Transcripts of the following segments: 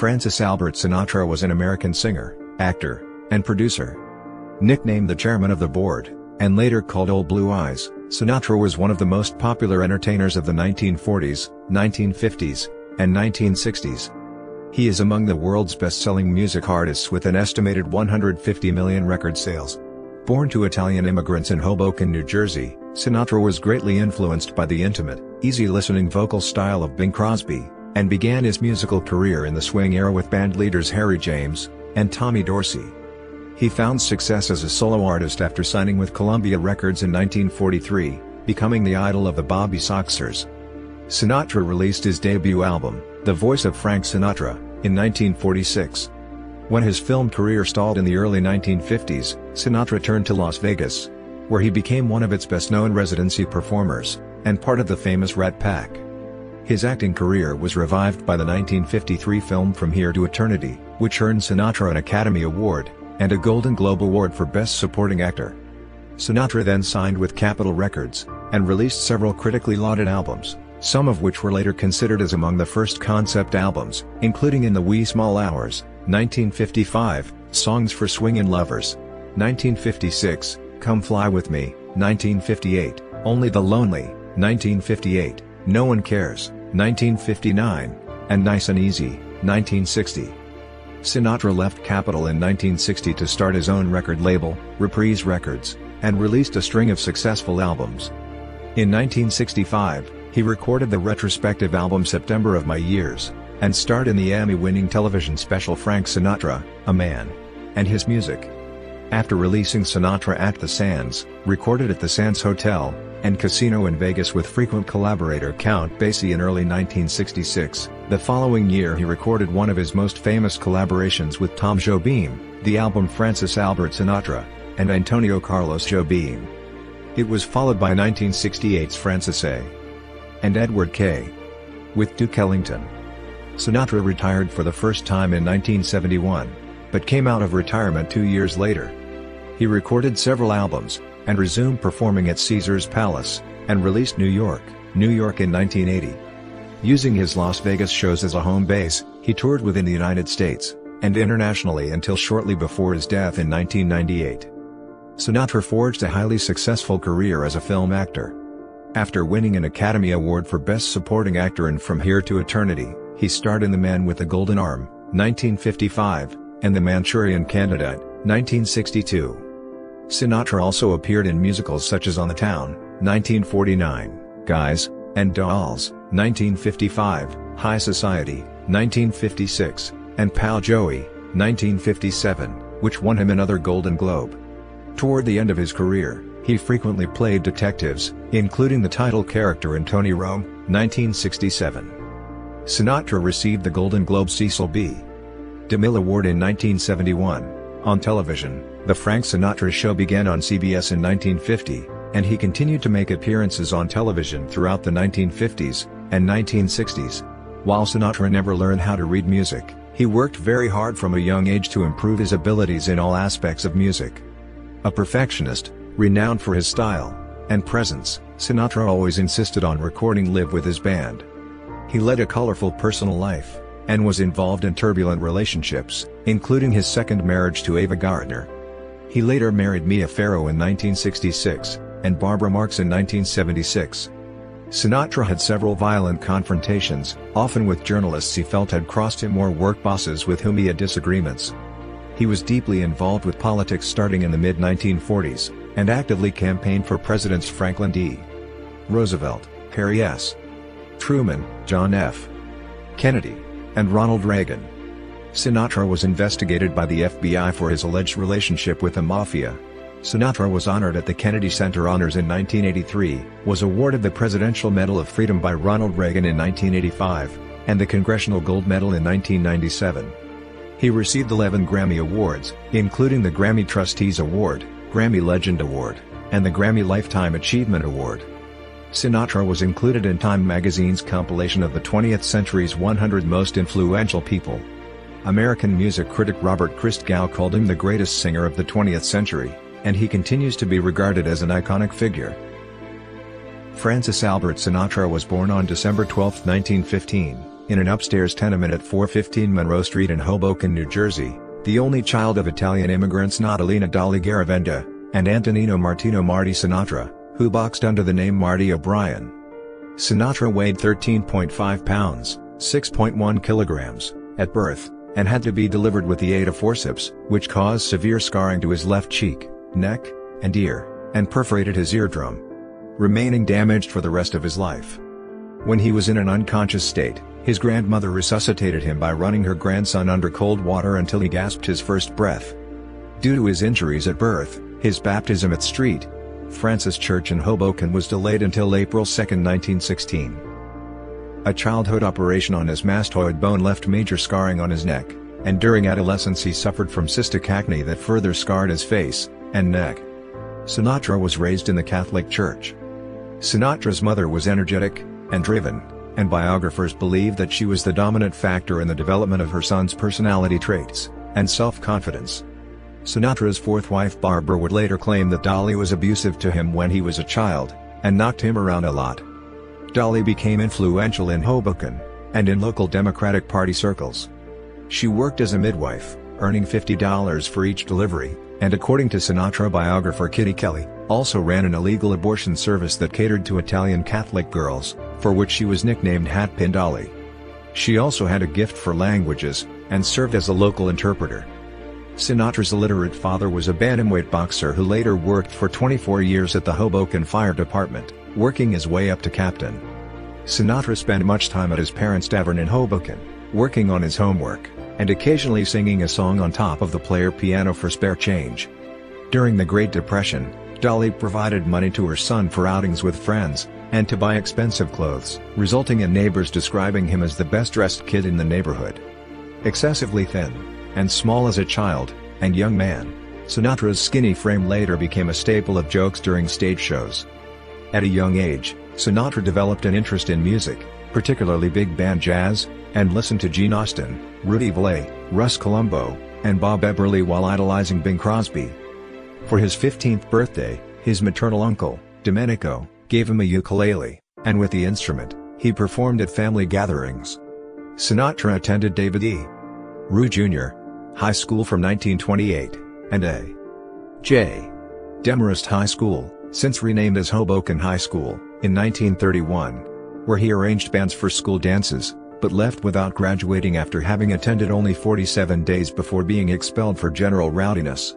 Francis Albert Sinatra was an American singer, actor, and producer. Nicknamed the chairman of the board, and later called Old Blue Eyes, Sinatra was one of the most popular entertainers of the 1940s, 1950s, and 1960s. He is among the world's best-selling music artists with an estimated 150 million record sales. Born to Italian immigrants in Hoboken, New Jersey, Sinatra was greatly influenced by the intimate, easy-listening vocal style of Bing Crosby, and began his musical career in the swing era with band leaders Harry James and Tommy Dorsey. He found success as a solo artist after signing with Columbia Records in 1943, becoming the idol of the Bobby Soxers. Sinatra released his debut album, The Voice of Frank Sinatra, in 1946. When his film career stalled in the early 1950s, Sinatra turned to Las Vegas, where he became one of its best-known residency performers, and part of the famous Rat Pack. His acting career was revived by the 1953 film From Here to Eternity, which earned Sinatra an Academy Award, and a Golden Globe Award for Best Supporting Actor. Sinatra then signed with Capitol Records, and released several critically lauded albums, some of which were later considered as among the first concept albums, including In the Wee Small Hours, 1955, Songs for Swingin' Lovers, 1956, Come Fly With Me, 1958, Only the Lonely, 1958, No One Cares, 1959, and Nice and Easy, 1960. Sinatra left Capitol in 1960 to start his own record label, Reprise Records, and released a string of successful albums. In 1965, he recorded the retrospective album September of My Years, and starred in the Emmy-winning television special Frank Sinatra, A Man, and His Music. After releasing Sinatra at the Sands, recorded at the Sands Hotel and Casino in Vegas with frequent collaborator Count Basie in early 1966, the following year he recorded one of his most famous collaborations with Tom Jobim, the album Francis Albert Sinatra, and Antonio Carlos Jobim. It was followed by 1968's Francis A. and Edward K. with Duke Ellington. Sinatra retired for the first time in 1971, but came out of retirement two years later. He recorded several albums, and resumed performing at Caesars Palace, and released New York, New York in 1980. Using his Las Vegas shows as a home base, he toured within the United States, and internationally until shortly before his death in 1998. Sinatra forged a highly successful career as a film actor. After winning an Academy Award for Best Supporting Actor in From Here to Eternity, he starred in The Man with the Golden Arm, 1955, and The Manchurian Candidate, 1962. Sinatra also appeared in musicals such as On the Town, 1949, Guys, and Dolls, 1955, High Society, 1956, and Pal Joey, 1957, which won him another Golden Globe. Toward the end of his career, he frequently played detectives, including the title character in Tony Rome, 1967. Sinatra received the Golden Globe Cecil B. DeMille Award in 1971. On television, The Frank Sinatra Show began on CBS in 1950, and he continued to make appearances on television throughout the 1950s and 1960s. While Sinatra never learned how to read music, he worked very hard from a young age to improve his abilities in all aspects of music. A perfectionist, renowned for his style and presence, Sinatra always insisted on recording live with his band. He led a colorful personal life, and was involved in turbulent relationships, including his second marriage to Ava Gardner. He later married Mia Farrow in 1966, and Barbara Marx in 1976. Sinatra had several violent confrontations, often with journalists he felt had crossed him or work bosses with whom he had disagreements. He was deeply involved with politics starting in the mid-1940s, and actively campaigned for Presidents Franklin D. Roosevelt, Harry S. Truman, John F. Kennedy, and Ronald Reagan. Sinatra was investigated by the FBI for his alleged relationship with the Mafia. Sinatra was honored at the Kennedy Center Honors in 1983, was awarded the Presidential Medal of Freedom by Ronald Reagan in 1985, and the Congressional Gold Medal in 1997. He received 11 Grammy Awards, including the Grammy Trustees Award, Grammy Legend Award, and the Grammy Lifetime Achievement Award. Sinatra was included in Time magazine's compilation of the 20th century's 100 most influential people. American music critic Robert Christgau called him the greatest singer of the 20th century, and he continues to be regarded as an iconic figure. Francis Albert Sinatra was born on December 12, 1915, in an upstairs tenement at 415 Monroe Street in Hoboken, New Jersey, the only child of Italian immigrants Natalina Dolly Garaventa, and Antonino Martino Marty Sinatra, who boxed under the name Marty O'Brien. Sinatra weighed 13.5 pounds, 6.1 kilograms, at birth, and had to be delivered with the aid of forceps, which caused severe scarring to his left cheek, neck, and ear, and perforated his eardrum. Remaining damaged for the rest of his life. When he was in an unconscious state, his grandmother resuscitated him by running her grandson under cold water until he gasped his first breath. Due to his injuries at birth, his baptism at St. Francis Church in Hoboken was delayed until April 2, 1916. A childhood operation on his mastoid bone left major scarring on his neck, and during adolescence he suffered from cystic acne that further scarred his face and neck. Sinatra was raised in the Catholic Church. Sinatra's mother was energetic and driven, and biographers believe that she was the dominant factor in the development of her son's personality traits and self-confidence. Sinatra's fourth wife Barbara would later claim that Dolly was abusive to him when he was a child, and knocked him around a lot. Dolly became influential in Hoboken, and in local Democratic Party circles. She worked as a midwife, earning $50 for each delivery, and according to Sinatra biographer Kitty Kelley, also ran an illegal abortion service that catered to Italian Catholic girls, for which she was nicknamed Hatpin Dolly. She also had a gift for languages, and served as a local interpreter. Sinatra's illiterate father was a bantamweight boxer who later worked for 24 years at the Hoboken Fire Department working his way up to captain. Sinatra spent much time at his parents' tavern in Hoboken, working on his homework, and occasionally singing a song on top of the player piano for spare change. During the Great Depression, Dolly provided money to her son for outings with friends, and to buy expensive clothes, resulting in neighbors describing him as the best-dressed kid in the neighborhood. Excessively thin, and small as a child, and young man, Sinatra's skinny frame later became a staple of jokes during stage shows. At a young age, Sinatra developed an interest in music, particularly big band jazz, and listened to Gene Austin, Rudy Vallee, Russ Columbo, and Bob Eberly while idolizing Bing Crosby. For his 15th birthday, his maternal uncle, Domenico, gave him a ukulele, and with the instrument, he performed at family gatherings. Sinatra attended David E. Rue Jr. High School from 1928, and A. J. Demarest High School, since renamed as Hoboken High School, in 1931, where he arranged bands for school dances, but left without graduating after having attended only 47 days before being expelled for general rowdiness.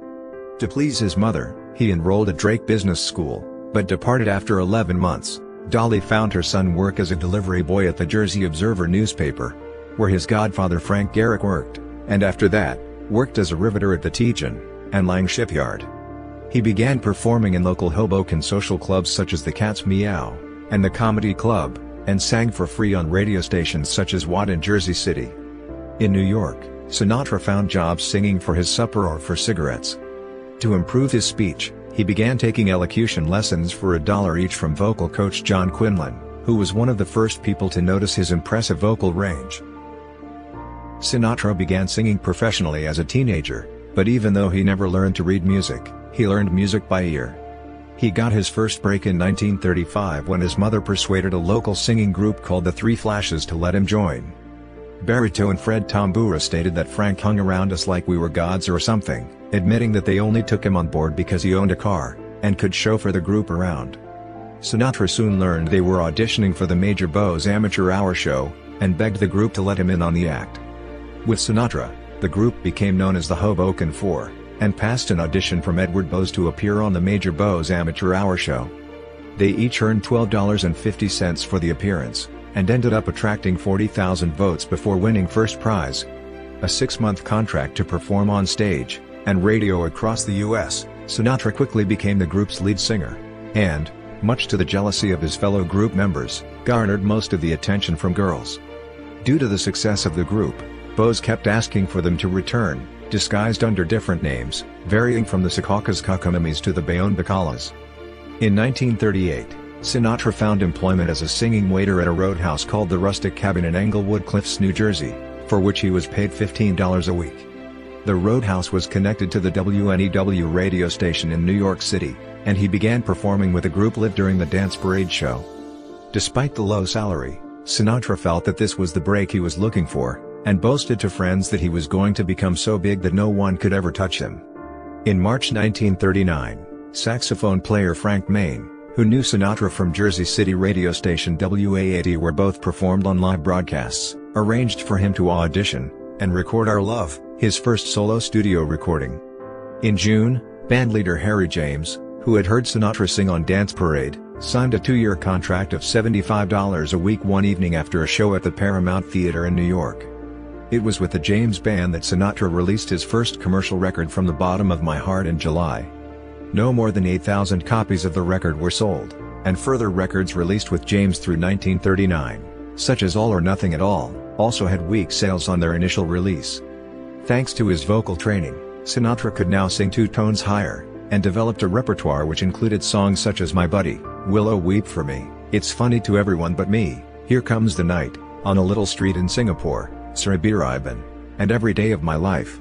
To please his mother, he enrolled at Drake Business School, but departed after 11 months. Dolly found her son work as a delivery boy at the Jersey Observer newspaper, where his godfather Frank Garrick worked, and after that, worked as a riveter at the Tietjen and Lang shipyard. He began performing in local Hoboken social clubs such as the Cat's Meow, and the Comedy Club, and sang for free on radio stations such as WAD in Jersey City. In New York, Sinatra found jobs singing for his supper or for cigarettes. To improve his speech, he began taking elocution lessons for a dollar each from vocal coach John Quinlan, who was one of the first people to notice his impressive vocal range. Sinatra began singing professionally as a teenager, but even though he never learned to read music, he learned music by ear. He got his first break in 1935 when his mother persuaded a local singing group called the Three Flashes to let him join. Barito and Fred Tamburro stated that Frank hung around us like we were gods or something, admitting that they only took him on board because he owned a car, and could chauffeur the group around. Sinatra soon learned they were auditioning for the Major Bowes Amateur Hour Show, and begged the group to let him in on the act. With Sinatra, the group became known as the Hoboken Four and passed an audition from Edward Bowes to appear on the Major Bowes Amateur Hour Show. They each earned $12.50 for the appearance, and ended up attracting 40,000 votes before winning first prize. A six-month contract to perform on stage, and radio across the U.S., Sinatra quickly became the group's lead singer, and, much to the jealousy of his fellow group members, garnered most of the attention from girls. Due to the success of the group, Bowes kept asking for them to return, disguised under different names, varying from the Secaucus Cockamamies to the Bayonne Bacalas. In 1938, Sinatra found employment as a singing waiter at a roadhouse called the Rustic Cabin in Englewood Cliffs, New Jersey, for which he was paid $15 a week. The roadhouse was connected to the WNEW radio station in New York City, and he began performing with a group live during the Dance Parade show. Despite the low salary, Sinatra felt that this was the break he was looking for, and boasted to friends that he was going to become so big that no one could ever touch him. In March 1939, saxophone player Frank Mane, who knew Sinatra from Jersey City radio station WAAT where both performed on live broadcasts, arranged for him to audition and record Our Love, his first solo studio recording. In June, bandleader Harry James, who had heard Sinatra sing on Dance Parade, signed a two-year contract of $75 a week one evening after a show at the Paramount Theater in New York. It was with the James Band that Sinatra released his first commercial record From the Bottom of My Heart in July. No more than 8,000 copies of the record were sold, and further records released with James through 1939, such as All or Nothing at All, also had weak sales on their initial release. Thanks to his vocal training, Sinatra could now sing two tones higher, and developed a repertoire which included songs such as My Buddy, Willow Weep For Me, It's Funny to Everyone But Me, Here Comes the Night, On a Little Street in Singapore, Ciribiribin, and Every Day of My Life.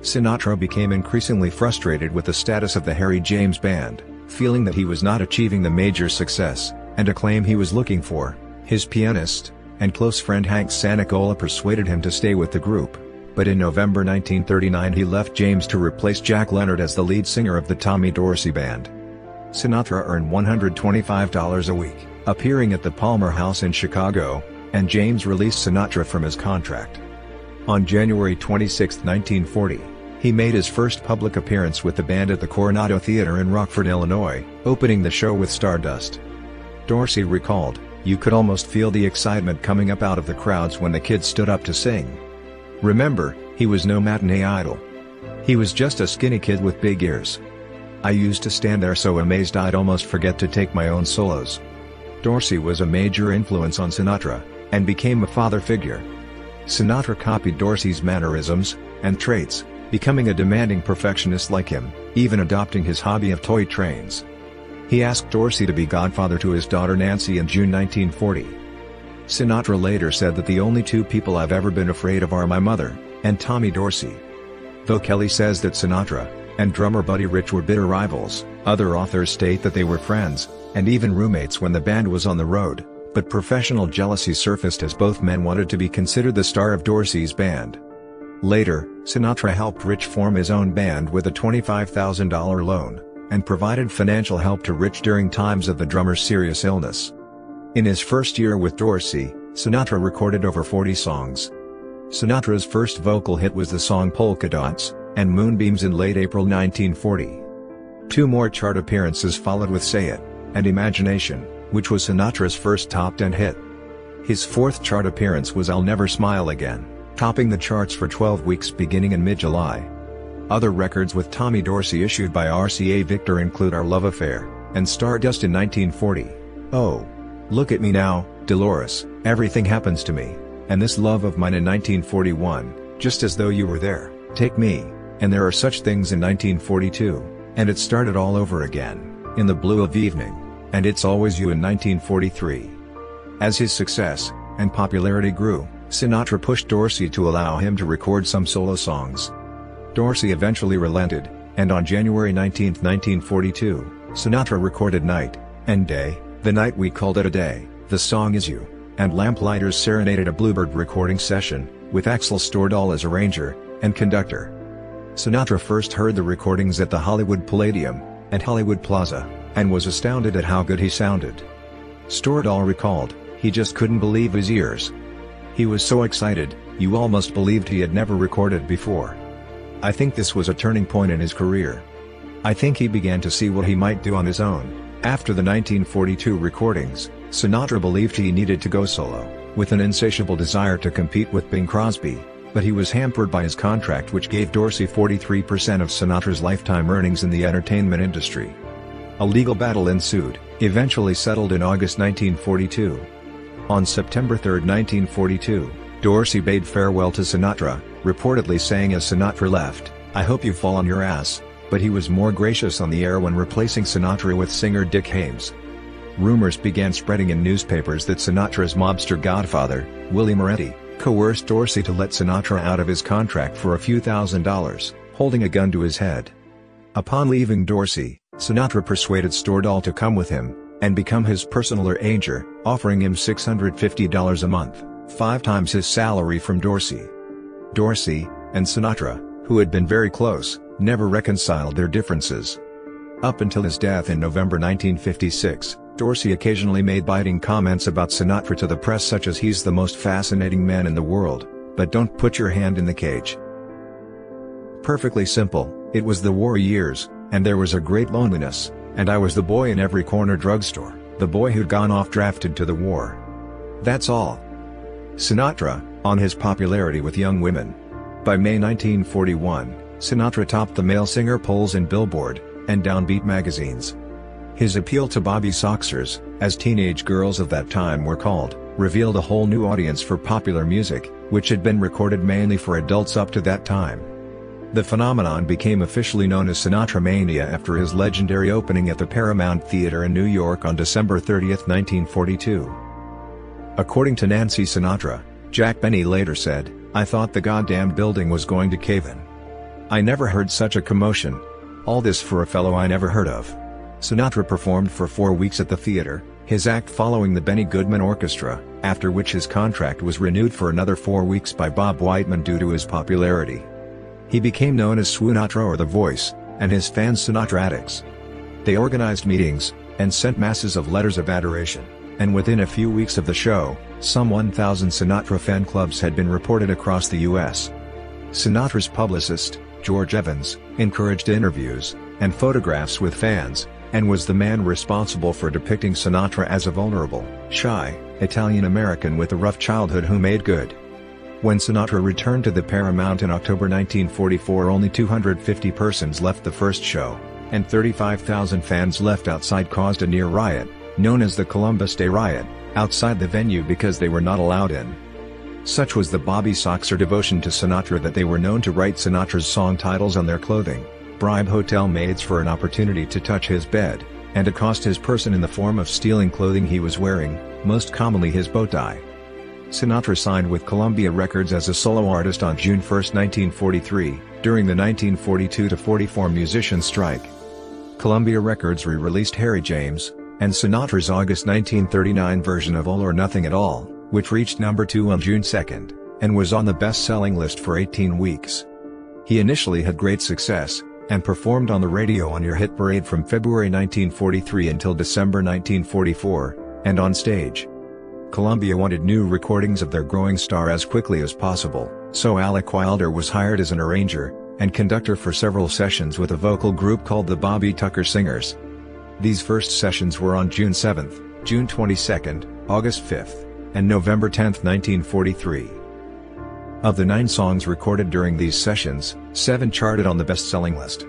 Sinatra became increasingly frustrated with the status of the Harry James Band, feeling that he was not achieving the major success, and acclaim he was looking for. His pianist, and close friend Hank Sanicola persuaded him to stay with the group, but in November 1939 he left James to replace Jack Leonard as the lead singer of the Tommy Dorsey Band. Sinatra earned $125 a week, appearing at the Palmer House in Chicago, and James released Sinatra from his contract. On January 26, 1940, he made his first public appearance with the band at the Coronado Theater in Rockford, Illinois, opening the show with Stardust. Dorsey recalled, you could almost feel the excitement coming up out of the crowds when the kids stood up to sing. Remember, he was no matinee idol. He was just a skinny kid with big ears. I used to stand there so amazed I'd almost forget to take my own solos. Dorsey was a major influence on Sinatra, and became a father figure. Sinatra copied Dorsey's mannerisms and traits, becoming a demanding perfectionist like him, even adopting his hobby of toy trains. He asked Dorsey to be godfather to his daughter Nancy in June 1940. Sinatra later said that the only two people I've ever been afraid of are my mother, and Tommy Dorsey. Though Kelley says that Sinatra, and drummer Buddy Rich were bitter rivals, other authors state that they were friends, and even roommates when the band was on the road, but professional jealousy surfaced as both men wanted to be considered the star of Dorsey's band. Later, Sinatra helped Rich form his own band with a $25,000 loan and provided financial help to Rich during times of the drummer's serious illness. In his first year with Dorsey, Sinatra recorded over 40 songs. Sinatra's first vocal hit was the song Polka Dots, and Moonbeams in late April 1940. Two more chart appearances followed with Say It, and Imagination, which was Sinatra's first top 10 hit. His fourth chart appearance was I'll Never Smile Again, topping the charts for 12 weeks beginning in mid-July. Other records with Tommy Dorsey issued by RCA Victor include Our Love Affair, and Stardust in 1940. Oh. Look at me now, Dolores, Everything Happens to Me, and This Love of Mine in 1941, Just as Though You Were There, Take Me, and There Are Such Things in 1942, and It Started All Over Again, In the Blue of Evening, and It's Always You in 1943. As his success and popularity grew, Sinatra pushed Dorsey to allow him to record some solo songs, Dorsey eventually relented, and on January 19, 1942, Sinatra recorded Night and Day, The Night We Called It a Day, The Song Is You, and Lamplighters serenaded a Bluebird recording session, with Axel Stordahl as arranger and conductor. Sinatra first heard the recordings at the Hollywood Palladium and Hollywood Plaza, and was astounded at how good he sounded. Stordahl recalled, he just couldn't believe his ears. He was so excited, you almost believed he had never recorded before. I think this was a turning point in his career. I think he began to see what he might do on his own. After the 1942 recordings, Sinatra believed he needed to go solo, with an insatiable desire to compete with Bing Crosby, but he was hampered by his contract which gave Dorsey 43% of Sinatra's lifetime earnings in the entertainment industry. A legal battle ensued, eventually settled in August 1942. On September 3, 1942, Dorsey bade farewell to Sinatra, reportedly saying as Sinatra left, I hope you fall on your ass, but he was more gracious on the air when replacing Sinatra with singer Dick Haymes. Rumors began spreading in newspapers that Sinatra's mobster godfather, Willie Moretti, coerced Dorsey to let Sinatra out of his contract for a few thousand dollars, holding a gun to his head. Upon leaving Dorsey, Sinatra persuaded Stordahl to come with him, and become his personal arranger, offering him $650 a month, five times his salary from Dorsey. Dorsey, and Sinatra, who had been very close, never reconciled their differences. Up until his death in November 1956, Dorsey occasionally made biting comments about Sinatra to the press such as he's the most fascinating man in the world, but don't put your hand in the cage. Perfectly simple, it was the war years, and there was a great loneliness, and I was the boy in every corner drugstore, the boy who'd gone off drafted to the war. That's all. Sinatra, on his popularity with young women. By May 1941, Sinatra topped the male singer polls in Billboard, and Downbeat magazines. His appeal to Bobby Soxers, as teenage girls of that time were called, revealed a whole new audience for popular music, which had been recorded mainly for adults up to that time. The phenomenon became officially known as Sinatra Mania after his legendary opening at the Paramount Theater in New York on December 30, 1942. According to Nancy Sinatra, Jack Benny later said, I thought the goddamn building was going to cave in. I never heard such a commotion, all this for a fellow I never heard of. Sinatra performed for four weeks at the theater, his act following the Benny Goodman Orchestra, after which his contract was renewed for another four weeks by Bob Weitman due to his popularity. He became known as Swoonatra or The Voice, and his fans Sinatratics. They organized meetings, and sent masses of letters of adoration, and within a few weeks of the show, some 1,000 Sinatra fan clubs had been reported across the U.S. Sinatra's publicist, George Evans, encouraged interviews and photographs with fans, and was the man responsible for depicting Sinatra as a vulnerable, shy, Italian-American with a rough childhood who made good. When Sinatra returned to the Paramount in October 1944 only 250 persons left the first show, and 35,000 fans left outside caused a near riot, known as the Columbus Day Riot, outside the venue because they were not allowed in. Such was the Bobby Soxer devotion to Sinatra that they were known to write Sinatra's song titles on their clothing, bribe hotel maids for an opportunity to touch his bed, and accost his person in the form of stealing clothing he was wearing, most commonly his bow tie. Sinatra signed with Columbia Records as a solo artist on June 1, 1943, during the 1942-44 musician strike. Columbia Records re-released Harry James, and Sinatra's August 1939 version of All or Nothing at All, which reached number 2 on June 2, and was on the best-selling list for 18 weeks. He initially had great success, and performed on the radio on Your Hit Parade from February 1943 until December 1944, and on stage. Columbia wanted new recordings of their growing star as quickly as possible, so Alec Wilder was hired as an arranger, and conductor for several sessions with a vocal group called the Bobby Tucker Singers. These first sessions were on June 7, June 22, August 5, and November 10, 1943. Of the nine songs recorded during these sessions, seven charted on the best-selling list.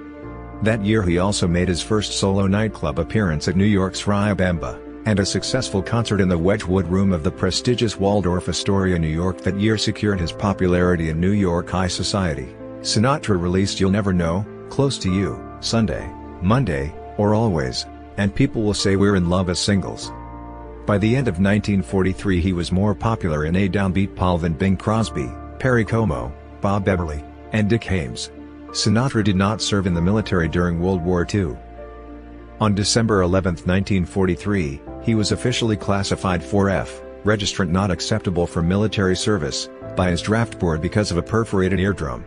That year he also made his first solo nightclub appearance at New York's Riobamba, and a successful concert in the Wedgwood Room of the prestigious Waldorf Astoria New York that year secured his popularity in New York high society. Sinatra released You'll Never Know, Close to You, Sunday, Monday, or Always, and people will say we're in love as singles. By the end of 1943 he was more popular in A Downbeat Pal than Bing Crosby, Perry Como, Bob Eberly, and Dick Haymes. Sinatra did not serve in the military during World War II. On December 11, 1943, he was officially classified 4F, registrant not acceptable for military service, by his draft board because of a perforated eardrum.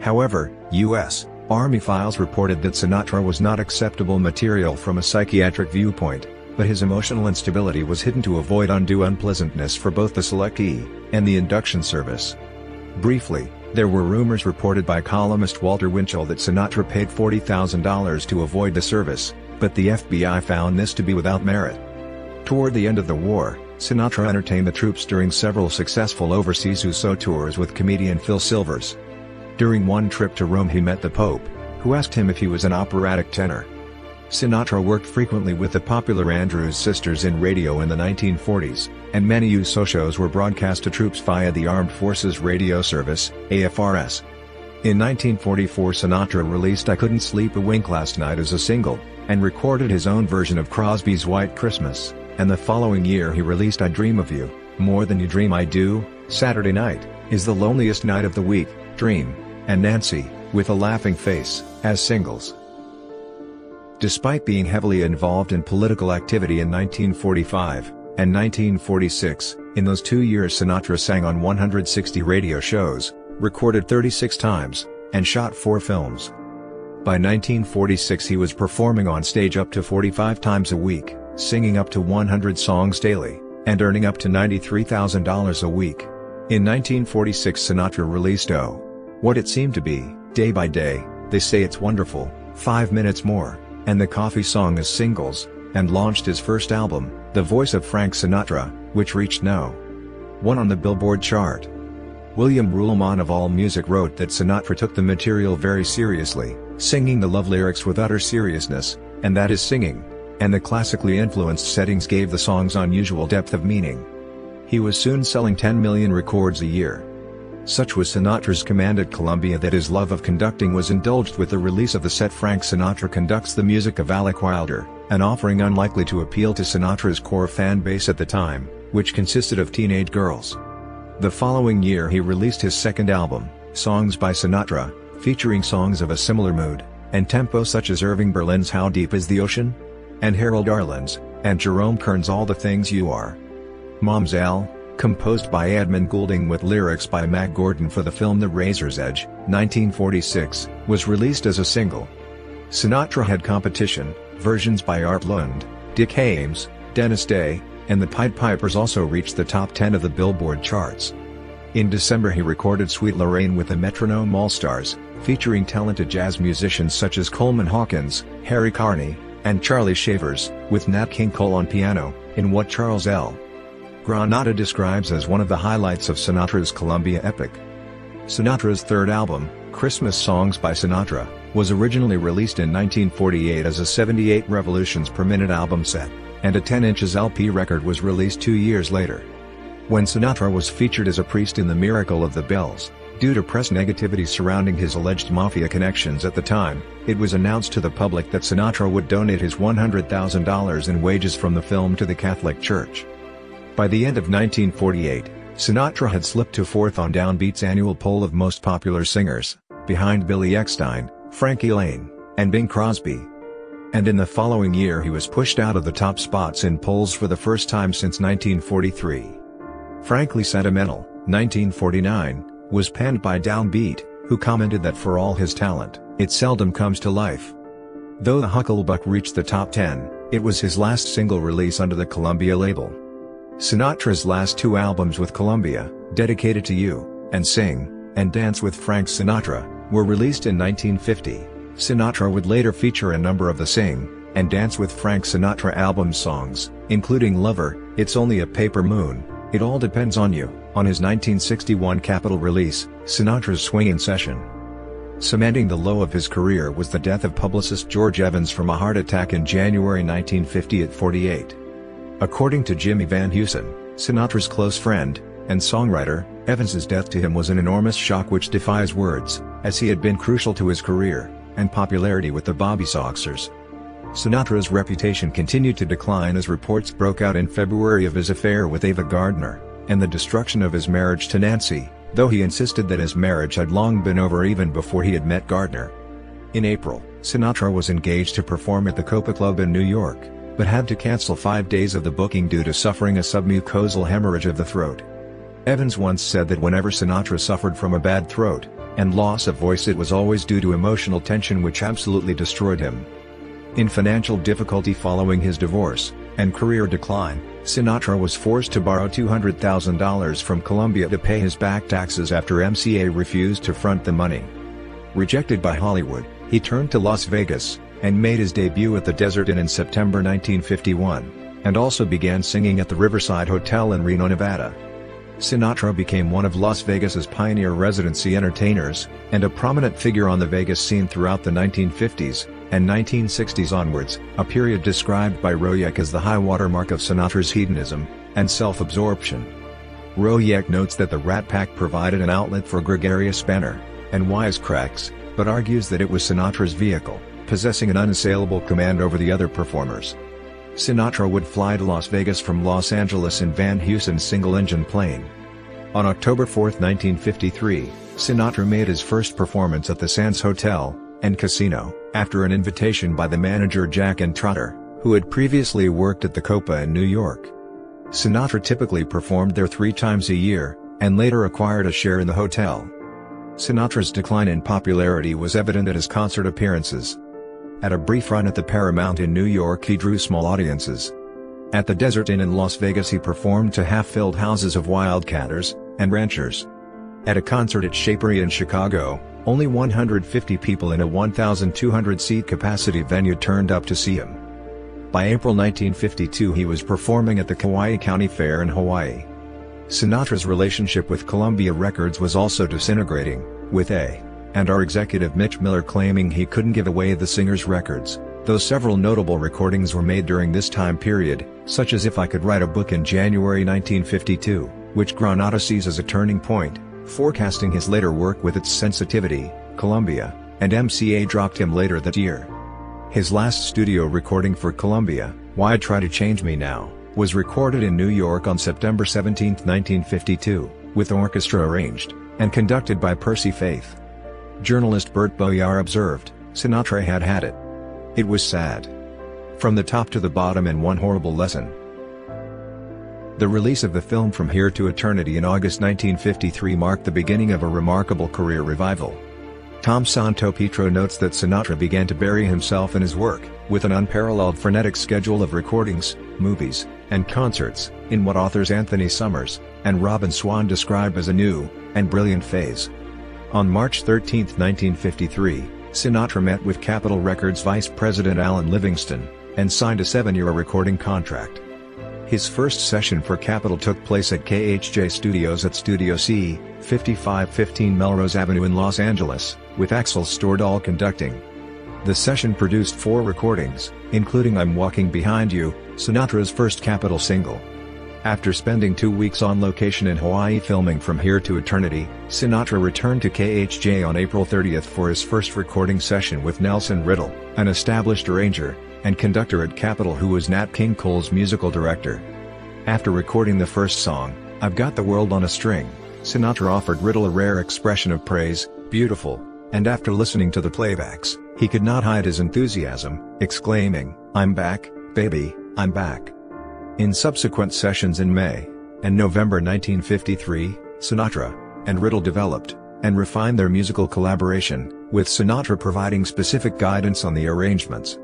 However, U.S. Army files reported that Sinatra was not acceptable material from a psychiatric viewpoint, but his emotional instability was hidden to avoid undue unpleasantness for both the selectee and the induction service. Briefly, there were rumors reported by columnist Walter Winchell that Sinatra paid $40,000 to avoid the service, but the FBI found this to be without merit. Toward the end of the war, Sinatra entertained the troops during several successful overseas USO tours with comedian Phil Silvers. During one trip to Rome he met the Pope, who asked him if he was an operatic tenor. Sinatra worked frequently with the popular Andrews Sisters in radio in the 1940s, and many USO shows were broadcast to troops via the Armed Forces Radio Service, AFRS. In 1944 Sinatra released I Couldn't Sleep a Wink Last Night as a single, and recorded his own version of Crosby's White Christmas, and the following year he released I Dream of You, More Than You Dream I Do, Saturday Night, Is the Loneliest Night of the Week, Dream, and Nancy, with a Laughing Face, as singles. Despite being heavily involved in political activity in 1945 and 1946, in those two years Sinatra sang on 160 radio shows, recorded 36 times, and shot four films. By 1946 he was performing on stage up to 45 times a week, singing up to 100 songs daily, and earning up to $93,000 a week. In 1946 Sinatra released Oh! What It Seemed to Be, Day by Day, They Say It's Wonderful, 5 Minutes More, and the Coffee Song as singles, and launched his first album, The Voice of Frank Sinatra, which reached no. 1 on the Billboard chart. William Ruhlmann of AllMusic wrote that Sinatra took the material very seriously, singing the love lyrics with utter seriousness, and that is singing, and the classically influenced settings gave the songs unusual depth of meaning. He was soon selling 10 million records a year, such was Sinatra's command at Columbia that his love of conducting was indulged with the release of the set Frank Sinatra Conducts the Music of Alec Wilder, an offering unlikely to appeal to Sinatra's core fan base at the time, which consisted of teenage girls. The following year he released his second album, Songs by Sinatra, featuring songs of a similar mood, and tempo such as Irving Berlin's How Deep Is the Ocean? and Harold Arlen's, and Jerome Kern's All the Things You Are. Mam'selle, composed by Edmund Goulding with lyrics by Mack Gordon for the film The Razor's Edge, 1946, was released as a single. Sinatra had competition, versions by Art Lund, Dick Haymes, Dennis Day, and the Pied Pipers also reached the top 10 of the Billboard charts. In December he recorded Sweet Lorraine with the Metronome All-Stars, featuring talented jazz musicians such as Coleman Hawkins, Harry Carney, and Charlie Shavers, with Nat King Cole on piano, in what Charles L. Granata describes as one of the highlights of Sinatra's Columbia epic. Sinatra's third album, Christmas Songs by Sinatra, was originally released in 1948 as a 78 revolutions per minute album set, and a 10 inches LP record was released two years later. When Sinatra was featured as a priest in The Miracle of the Bells, due to press negativity surrounding his alleged mafia connections at the time, it was announced to the public that Sinatra would donate his $100,000 in wages from the film to the Catholic Church. By the end of 1948, Sinatra had slipped to fourth on Downbeat's annual poll of most popular singers, behind Billy Eckstine, Frankie Laine, and Bing Crosby. And in the following year he was pushed out of the top spots in polls for the first time since 1943. Frankly Sentimental, 1949, was penned by Downbeat, who commented that for all his talent, it seldom comes to life. Though the Hucklebuck reached the top 10, it was his last single release under the Columbia label. Sinatra's last two albums with Columbia, Dedicated to You, and Sing, and Dance with Frank Sinatra, were released in 1950. Sinatra would later feature a number of the Sing, and Dance with Frank Sinatra album songs, including Lover, It's Only a Paper Moon, It All Depends on You, on his 1961 Capitol release, Sinatra's Swingin' Session. Cementing the low of his career was the death of publicist George Evans from a heart attack in January 1950 at 48. According to Jimmy Van Heusen, Sinatra's close friend, and songwriter, Evans's death to him was an enormous shock which defies words, as he had been crucial to his career, and popularity with the Bobby Soxers. Sinatra's reputation continued to decline as reports broke out in February of his affair with Ava Gardner, and the destruction of his marriage to Nancy, though he insisted that his marriage had long been over even before he had met Gardner. In April, Sinatra was engaged to perform at the Copa Club in New York but had to cancel five days of the booking due to suffering a submucosal hemorrhage of the throat. Evans once said that whenever Sinatra suffered from a bad throat, and loss of voice it was always due to emotional tension which absolutely destroyed him. In financial difficulty following his divorce, and career decline, Sinatra was forced to borrow $200,000 from Columbia to pay his back taxes after MCA refused to front the money. Rejected by Hollywood, he turned to Las Vegas, and made his debut at the Desert Inn in September 1951, and also began singing at the Riverside Hotel in Reno, Nevada. Sinatra became one of Las Vegas's pioneer residency entertainers, and a prominent figure on the Vegas scene throughout the 1950s and 1960s onwards, a period described by Rojek as the high watermark of Sinatra's hedonism and self-absorption. Rojek notes that the Rat Pack provided an outlet for gregarious banter and wisecracks, but argues that it was Sinatra's vehicle possessing an unassailable command over the other performers. Sinatra would fly to Las Vegas from Los Angeles in Van Heusen's single-engine plane. On October 4, 1953, Sinatra made his first performance at the Sands Hotel, and Casino, after an invitation by the manager Jack Entratter, who had previously worked at the Copa in New York. Sinatra typically performed there three times a year, and later acquired a share in the hotel. Sinatra's decline in popularity was evident at his concert appearances. At a brief run at the Paramount in New York he drew small audiences. At the Desert Inn in Las Vegas he performed to half-filled houses of wildcatters and ranchers. At a concert at Chez Paree in Chicago, only 150 people in a 1,200-seat capacity venue turned up to see him. By April 1952 he was performing at the Kauai County Fair in Hawaii. Sinatra's relationship with Columbia Records was also disintegrating, with A. and our executive Mitch Miller claiming he couldn't give away the singer's records, though several notable recordings were made during this time period, such as If I Could Write a Book in January 1952, which Granata sees as a turning point, forecasting his later work with its sensitivity, Columbia, and MCA dropped him later that year. His last studio recording for Columbia, Why Try to Change Me Now, was recorded in New York on September 17, 1952, with orchestra arranged, and conducted by Percy Faith. Journalist Burt Boyar observed, Sinatra had had it. It was sad. From the top to the bottom and one horrible lesson. The release of the film From Here to Eternity in August 1953 marked the beginning of a remarkable career revival. Tom Santopietro notes that Sinatra began to bury himself in his work, with an unparalleled frenetic schedule of recordings, movies, and concerts, in what authors Anthony Summers and Robbyn Swan describe as a new and brilliant phase. On March 13, 1953, Sinatra met with Capitol Records vice president Alan Livingston, and signed a seven-year recording contract. His first session for Capitol took place at KHJ Studios at Studio C, 5515 Melrose Avenue in Los Angeles, with Axel Stordahl conducting. The session produced four recordings, including I'm Walking Behind You, Sinatra's first Capitol single. After spending two weeks on location in Hawaii filming From Here to Eternity, Sinatra returned to KHJ on April 30 for his first recording session with Nelson Riddle, an established arranger, and conductor at Capitol who was Nat King Cole's musical director. After recording the first song, I've Got the World on a String, Sinatra offered Riddle a rare expression of praise, beautiful, and after listening to the playbacks, he could not hide his enthusiasm, exclaiming, I'm back, baby, I'm back. In subsequent sessions in May and November 1953, Sinatra and Riddle developed and refined their musical collaboration, with Sinatra providing specific guidance on the arrangements.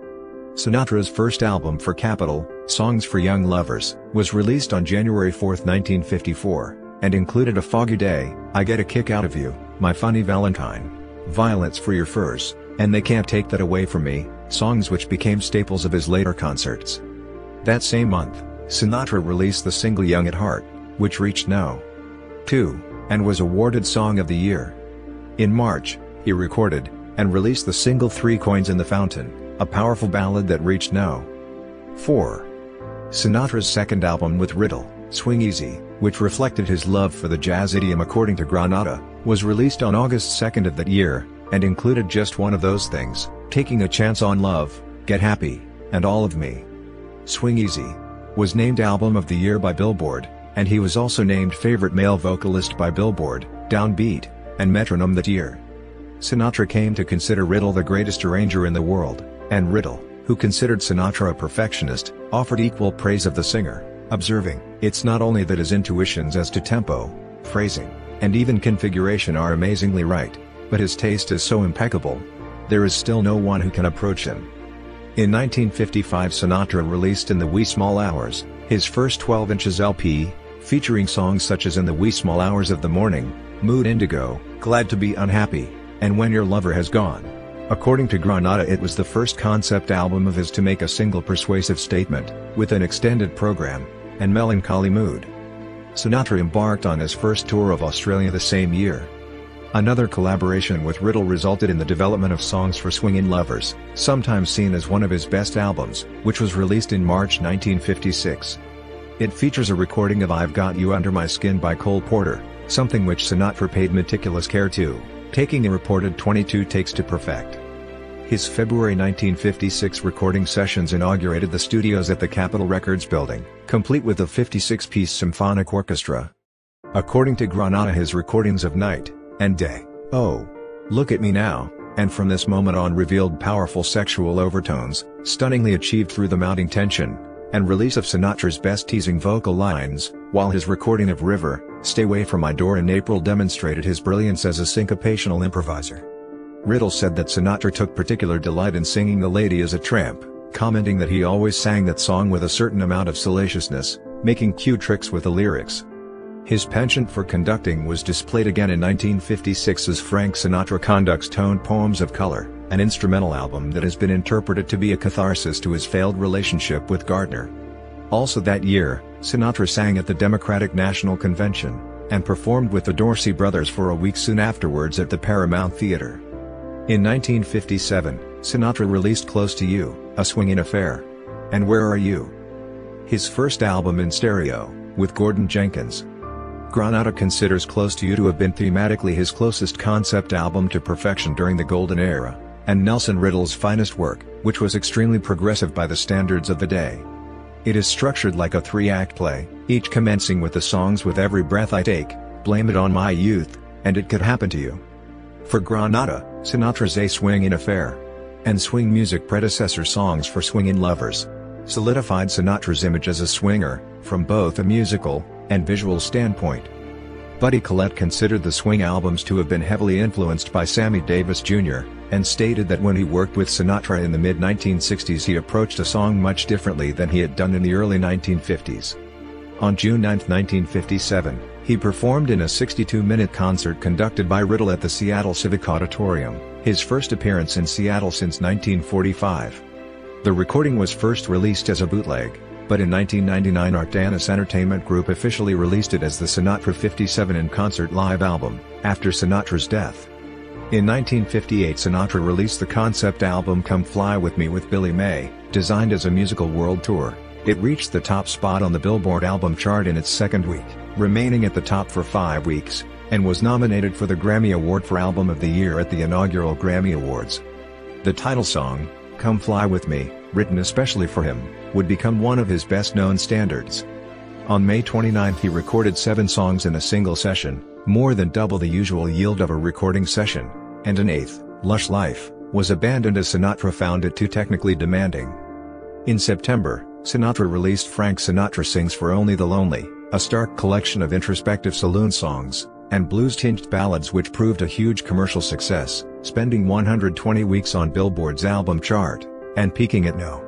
Sinatra's first album for Capitol, Songs for Young Lovers, was released on January 4, 1954, and included A Foggy Day, I Get a Kick Out of You, My Funny Valentine, Violets for Your Furs, and They Can't Take That Away From Me, songs which became staples of his later concerts. That same month, Sinatra released the single Young at Heart, which reached no. 2, and was awarded Song of the Year. In March, he recorded and released the single Three Coins in the Fountain, a powerful ballad that reached no. 4. Sinatra's second album with Riddle, Swing Easy, which reflected his love for the jazz idiom according to Granata, was released on August 2 of that year, and included just one of those things, Taking a Chance on Love, Get Happy, and All of Me. Swing Easy was named Album of the Year by Billboard, and he was also named Favorite Male Vocalist by Billboard, Downbeat, and Metronome that year. Sinatra came to consider Riddle the greatest arranger in the world, and Riddle, who considered Sinatra a perfectionist, offered equal praise of the singer, observing, It's not only that his intuitions as to tempo, phrasing, and even configuration are amazingly right, but his taste is so impeccable. There is still no one who can approach him. In 1955 Sinatra released In the Wee Small Hours, his first 12 inches LP, featuring songs such as In the Wee Small Hours of the Morning, Mood Indigo, Glad to Be Unhappy, and When Your Lover Has Gone. According to Granata it was the first concept album of his to make a single persuasive statement, with an extended program, and melancholy mood. Sinatra embarked on his first tour of Australia the same year. Another collaboration with Riddle resulted in the development of Songs for Swingin' Lovers, sometimes seen as one of his best albums, which was released in March 1956. It features a recording of I've Got You Under My Skin by Cole Porter, something which Sinatra paid meticulous care to taking a reported 22 takes to perfect. His February 1956 recording sessions inaugurated the studios at the Capitol Records building, complete with a 56-piece symphonic orchestra. According to Granata his recordings of Night and Day, Oh! Look at Me Now, and from this moment on revealed powerful sexual overtones, stunningly achieved through the mounting tension, and release of Sinatra's best teasing vocal lines, while his recording of River, Stay Away From My Door in April demonstrated his brilliance as a syncopational improviser. Riddle said that Sinatra took particular delight in singing The Lady is a Tramp, commenting that he always sang that song with a certain amount of salaciousness, making cute tricks with the lyrics. His penchant for conducting was displayed again in 1956 as Frank Sinatra conducts Tone Poems of Color, an instrumental album that has been interpreted to be a catharsis to his failed relationship with Gardner. Also that year, Sinatra sang at the Democratic National Convention, and performed with the Dorsey Brothers for a week soon afterwards at the Paramount Theater. In 1957, Sinatra released Close to You, a swinging affair. And Where Are You? His first album in stereo, with Gordon Jenkins. Granata considers Close to You to have been thematically his closest concept album to perfection during the golden era, and Nelson Riddle's finest work, which was extremely progressive by the standards of the day. It is structured like a three-act play, each commencing with the songs With Every Breath I Take, Blame It On My Youth, and It Could Happen to You. For Granata, Sinatra's A Swingin' Affair and swing music predecessor songs for swingin' lovers solidified Sinatra's image as a swinger, from both a musical and visual standpoint. Buddy Collette considered the swing albums to have been heavily influenced by Sammy Davis Jr., and stated that when he worked with Sinatra in the mid-1960s he approached a song much differently than he had done in the early 1950s. On June 9, 1957, he performed in a 62-minute concert conducted by Riddle at the Seattle Civic Auditorium, his first appearance in Seattle since 1945. The recording was first released as a bootleg, but in 1999 Artanis Entertainment Group officially released it as the Sinatra 57 in Concert Live album, after Sinatra's death. In 1958 Sinatra released the concept album Come Fly With Me with Billy May, designed as a musical world tour. It reached the top spot on the Billboard album chart in its second week remaining at the top for five weeks, and was nominated for the Grammy Award for Album of the Year at the inaugural Grammy Awards. The title song, Come Fly With Me, written especially for him, would become one of his best-known standards. On May 29 he recorded seven songs in a single session, more than double the usual yield of a recording session, and an eighth, Lush Life, was abandoned as Sinatra found it too technically demanding. In September, Sinatra released Frank Sinatra Sings for Only the Lonely, a stark collection of introspective saloon songs, and blues-tinged ballads which proved a huge commercial success, spending 120 weeks on Billboard's album chart, and peaking at no.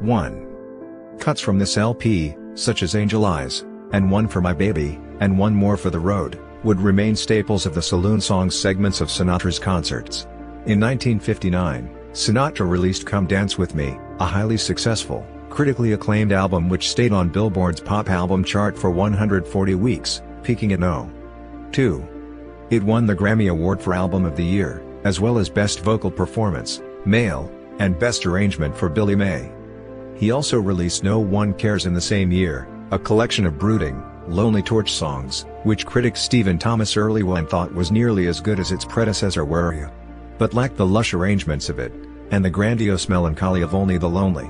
1. Cuts from this LP, such as Angel Eyes, and One for My Baby, and One More for the Road, would remain staples of the saloon songs segments of Sinatra's concerts. In 1959, Sinatra released Come Dance With Me, a highly successful, critically acclaimed album which stayed on Billboard's pop album chart for 140 weeks, peaking at no. 2. It won the Grammy Award for Album of the Year, as well as Best Vocal Performance, Male, and Best Arrangement for Billy May. He also released No One Cares in the same year, a collection of brooding, lonely torch songs, which critic Stephen Thomas Erlewine thought was nearly as good as its predecessor Where Are You? But lacked the lush arrangements of it, and the grandiose melancholy of Only the Lonely.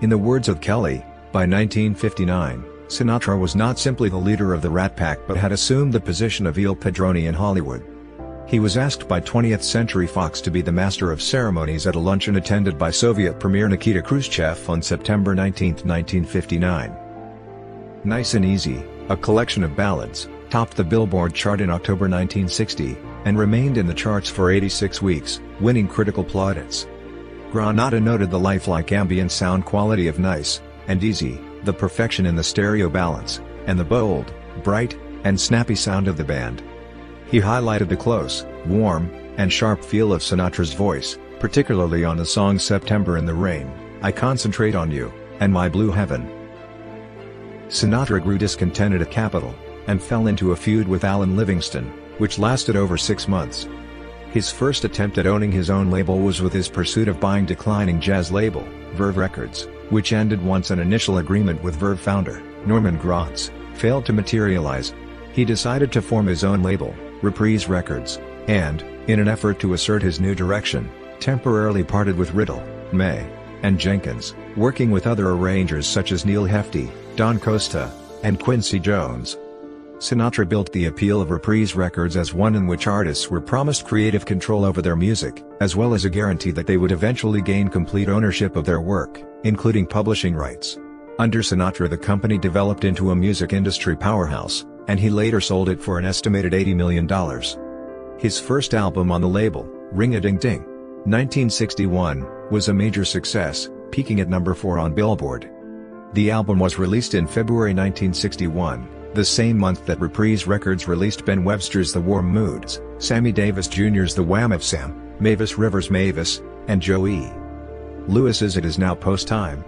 In the words of Kelley, by 1959, Sinatra was not simply the leader of the Rat Pack but had assumed the position of Il Padrone in Hollywood. He was asked by 20th Century Fox to be the master of ceremonies at a luncheon attended by Soviet Premier Nikita Khrushchev on September 19, 1959. Nice and Easy, a collection of ballads, topped the Billboard chart in October 1960, and remained in the charts for 86 weeks, winning critical plaudits. Granata noted the lifelike ambient sound quality of Nice and Easy, the perfection in the stereo balance, and the bold, bright, and snappy sound of the band. He highlighted the close, warm, and sharp feel of Sinatra's voice, particularly on the songs September in the Rain, I Concentrate on You, and My Blue Heaven. Sinatra grew discontented at Capitol, and fell into a feud with Alan Livingston, which lasted over six months. His first attempt at owning his own label was with his pursuit of buying declining jazz label, Verve Records, which ended once an initial agreement with Verve founder, Norman Granz, failed to materialize. He decided to form his own label, Reprise Records, and, in an effort to assert his new direction, temporarily parted with Riddle, May, and Jenkins, working with other arrangers such as Neal Hefti, Don Costa, and Quincy Jones. Sinatra built the appeal of Reprise Records as one in which artists were promised creative control over their music, as well as a guarantee that they would eventually gain complete ownership of their work, including publishing rights. Under Sinatra the company developed into a music industry powerhouse, and he later sold it for an estimated $80 million. His first album on the label, Ring-a-Ding-Ding, 1961, was a major success, peaking at number 4 on Billboard. The album was released in February 1961, the same month that Reprise Records released Ben Webster's The Warm Moods, Sammy Davis Jr.'s The Wham of Sam, Mavis Rivers' Mavis, and Joey Lewis's It Is Now Post Time.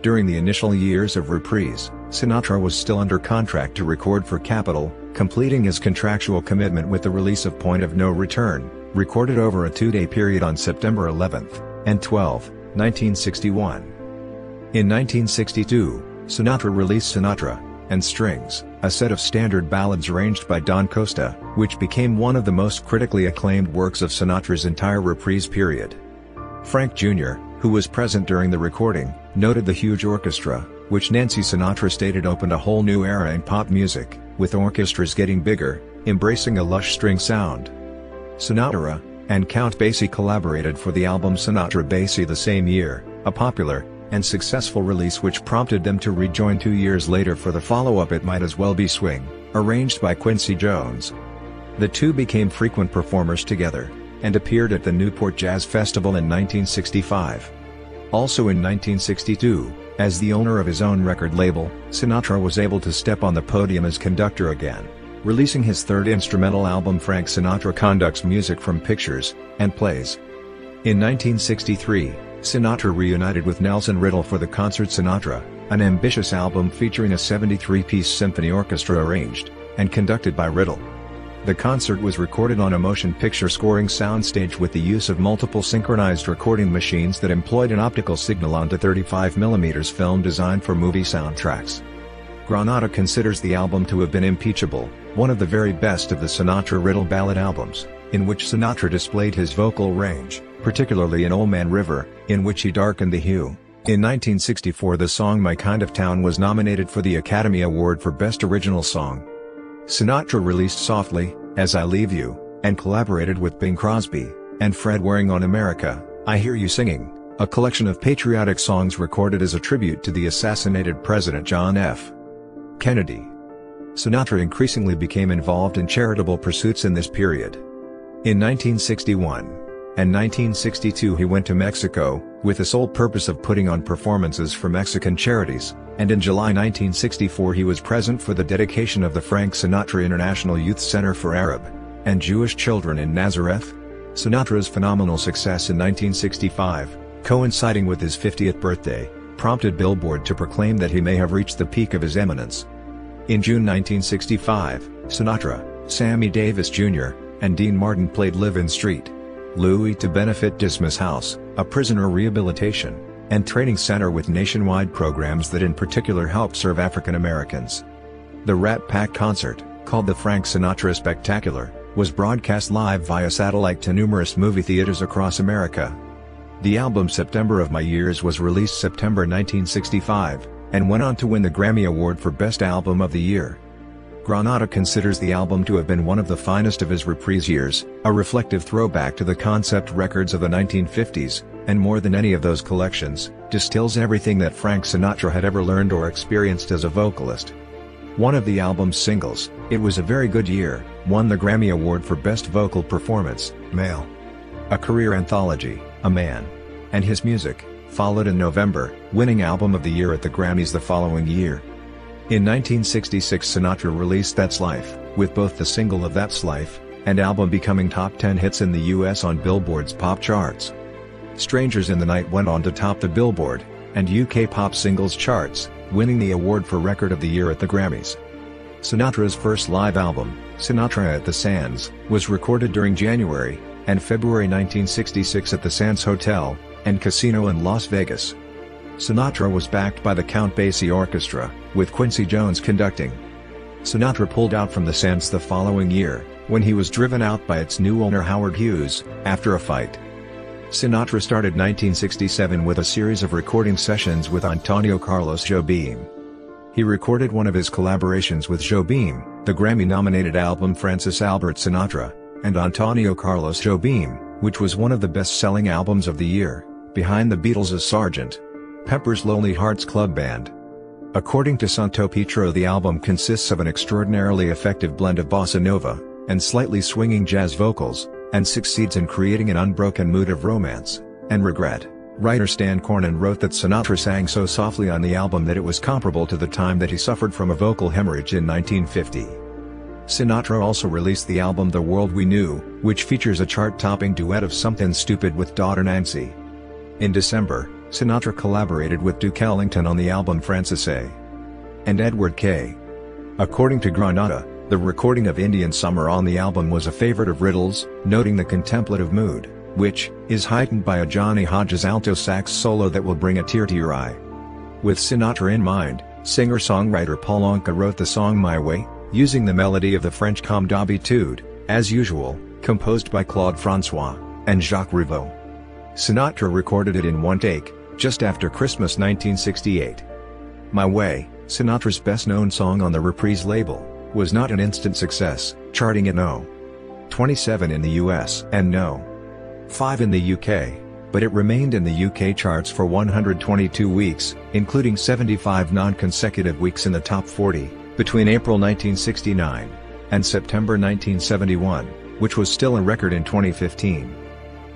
During the initial years of Reprise, Sinatra was still under contract to record for Capitol, completing his contractual commitment with the release of Point of No Return, recorded over a two-day period on September 11 and 12, 1961. In 1962, Sinatra released Sinatra and Strings, a set of standard ballads arranged by Don Costa, which became one of the most critically acclaimed works of Sinatra's entire reprise period. Frank Jr., who was present during the recording, noted the huge orchestra, which Nancy Sinatra stated opened a whole new era in pop music, with orchestras getting bigger, embracing a lush string sound. Sinatra and Count Basie collaborated for the album Sinatra Basie the same year, a popular, and successful release which prompted them to rejoin two years later for the follow-up It Might As Well Be Swing, arranged by Quincy Jones. The two became frequent performers together, and appeared at the Newport Jazz Festival in 1965. Also in 1962, as the owner of his own record label, Sinatra was able to step on the podium as conductor again, releasing his third instrumental album Frank Sinatra conducts music from pictures and plays. In 1963, Sinatra reunited with Nelson Riddle for the Concert Sinatra, an ambitious album featuring a 73-piece symphony orchestra arranged and conducted by Riddle. The concert was recorded on a motion picture scoring soundstage with the use of multiple synchronized recording machines that employed an optical signal onto 35mm film designed for movie soundtracks. Granata considers the album to have been impeachable, one of the very best of the Sinatra-Riddle ballad albums, in which Sinatra displayed his vocal range particularly in Old Man River, in which he darkened the hue. In 1964 the song My Kind of Town was nominated for the Academy Award for Best Original Song. Sinatra released Softly, As I Leave You, and collaborated with Bing Crosby, and Fred Waring on America, I Hear You Singing, a collection of patriotic songs recorded as a tribute to the assassinated President John F. Kennedy. Sinatra increasingly became involved in charitable pursuits in this period. In 1961, and 1962 he went to Mexico, with the sole purpose of putting on performances for Mexican charities, and in July 1964 he was present for the dedication of the Frank Sinatra International Youth Center for Arab and Jewish Children in Nazareth. Sinatra's phenomenal success in 1965, coinciding with his 50th birthday, prompted Billboard to proclaim that he may have reached the peak of his eminence. In June 1965, Sinatra, Sammy Davis Jr., and Dean Martin played Live-In Street. Louis to benefit Dismas House, a prisoner rehabilitation and training center with nationwide programs that in particular help serve African Americans. The Rat Pack concert, called the Frank Sinatra Spectacular, was broadcast live via satellite to numerous movie theaters across America. The album September of My Years was released September 1965, and went on to win the Grammy Award for Best Album of the Year. Granata considers the album to have been one of the finest of his reprise years, a reflective throwback to the concept records of the 1950s, and more than any of those collections, distills everything that Frank Sinatra had ever learned or experienced as a vocalist. One of the album's singles, It Was a Very Good Year, won the Grammy Award for Best Vocal Performance, Male. A career anthology, A Man. And His Music, followed in November, winning Album of the Year at the Grammys the following year. In 1966 Sinatra released That's Life, with both the single of That's Life, and album becoming top 10 hits in the US on Billboard's pop charts. Strangers in the Night went on to top the Billboard, and UK pop singles charts, winning the award for Record of the Year at the Grammys. Sinatra's first live album, Sinatra at the Sands, was recorded during January and February 1966 at the Sands Hotel and Casino in Las Vegas. Sinatra was backed by the Count Basie Orchestra, with Quincy Jones conducting. Sinatra pulled out from the Sands the following year, when he was driven out by its new owner Howard Hughes, after a fight. Sinatra started 1967 with a series of recording sessions with Antonio Carlos Jobim. He recorded one of his collaborations with Jobim, the Grammy-nominated album Francis Albert Sinatra, and Antonio Carlos Jobim, which was one of the best-selling albums of the year, behind the Beatles' Sgt. Pepper's Lonely Hearts Club Band. According to Santopietro the album consists of an extraordinarily effective blend of bossa nova, and slightly swinging jazz vocals, and succeeds in creating an unbroken mood of romance, and regret. Writer Stan Cornyn wrote that Sinatra sang so softly on the album that it was comparable to the time that he suffered from a vocal hemorrhage in 1950. Sinatra also released the album The World We Knew, which features a chart-topping duet of Something Stupid with daughter Nancy. In December, Sinatra collaborated with Duke Ellington on the album Francis A. and Edward K. According to Granata, the recording of Indian Summer on the album was a favorite of Riddle's, noting the contemplative mood, which is heightened by a Johnny Hodges alto sax solo that will bring a tear to your eye. With Sinatra in mind, singer-songwriter Paul Anka wrote the song My Way, using the melody of the French Comme d'habitude, as usual, composed by Claude Francois, and Jacques Revaux. Sinatra recorded it in one take, just after Christmas 1968. My Way, Sinatra's best-known song on the Reprise label, was not an instant success, charting at no. 27 in the US and no. 5 in the UK, but it remained in the UK charts for 122 weeks, including 75 non-consecutive weeks in the top 40, between April 1969 and September 1971, which was still a record in 2015.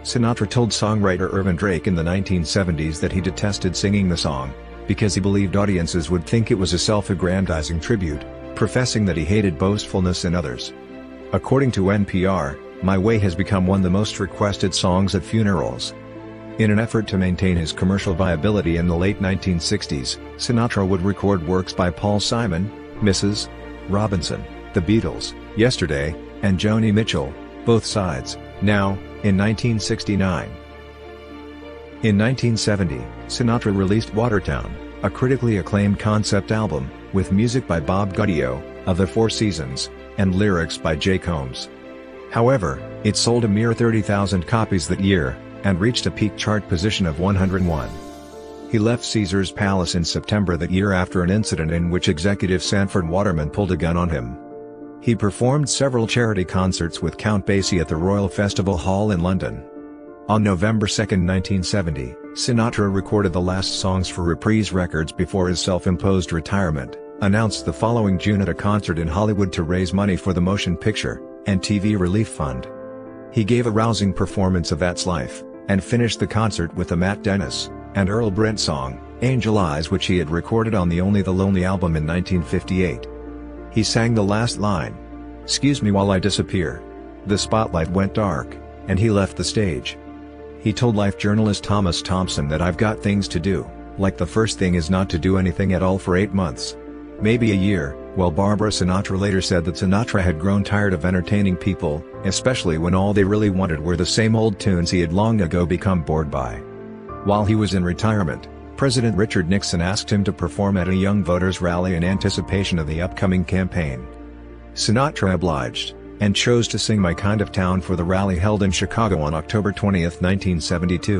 Sinatra told songwriter Ervin Drake in the 1970s that he detested singing the song, because he believed audiences would think it was a self-aggrandizing tribute, professing that he hated boastfulness in others. According to NPR, My Way has become one of the most requested songs at funerals. In an effort to maintain his commercial viability in the late 1960s, Sinatra would record works by Paul Simon, Mrs. Robinson, The Beatles, Yesterday, and Joni Mitchell, both sides, now, in 1969. In 1970, Sinatra released Watertown, a critically acclaimed concept album, with music by Bob Gaudio, of The Four Seasons, and lyrics by Jake Holmes. However, it sold a mere 30,000 copies that year, and reached a peak chart position of 101. He left Caesar's Palace in September that year after an incident in which executive Sanford Waterman pulled a gun on him. He performed several charity concerts with Count Basie at the Royal Festival Hall in London. On November 2, 1970, Sinatra recorded the last songs for Reprise Records before his self-imposed retirement, announced the following June at a concert in Hollywood to raise money for the Motion Picture and TV Relief Fund. He gave a rousing performance of That's Life, and finished the concert with the Matt Dennis, and Earl Brent song, Angel Eyes which he had recorded on the Only the Lonely album in 1958. He sang the last line. Excuse me while I disappear. The spotlight went dark, and he left the stage. He told Life journalist Thomas Thompson that I've got things to do, like the first thing is not to do anything at all for eight months. Maybe a year, while Barbara Sinatra later said that Sinatra had grown tired of entertaining people, especially when all they really wanted were the same old tunes he had long ago become bored by. While he was in retirement, President Richard Nixon asked him to perform at a Young Voters rally in anticipation of the upcoming campaign. Sinatra obliged, and chose to sing My Kind of Town for the rally held in Chicago on October 20, 1972.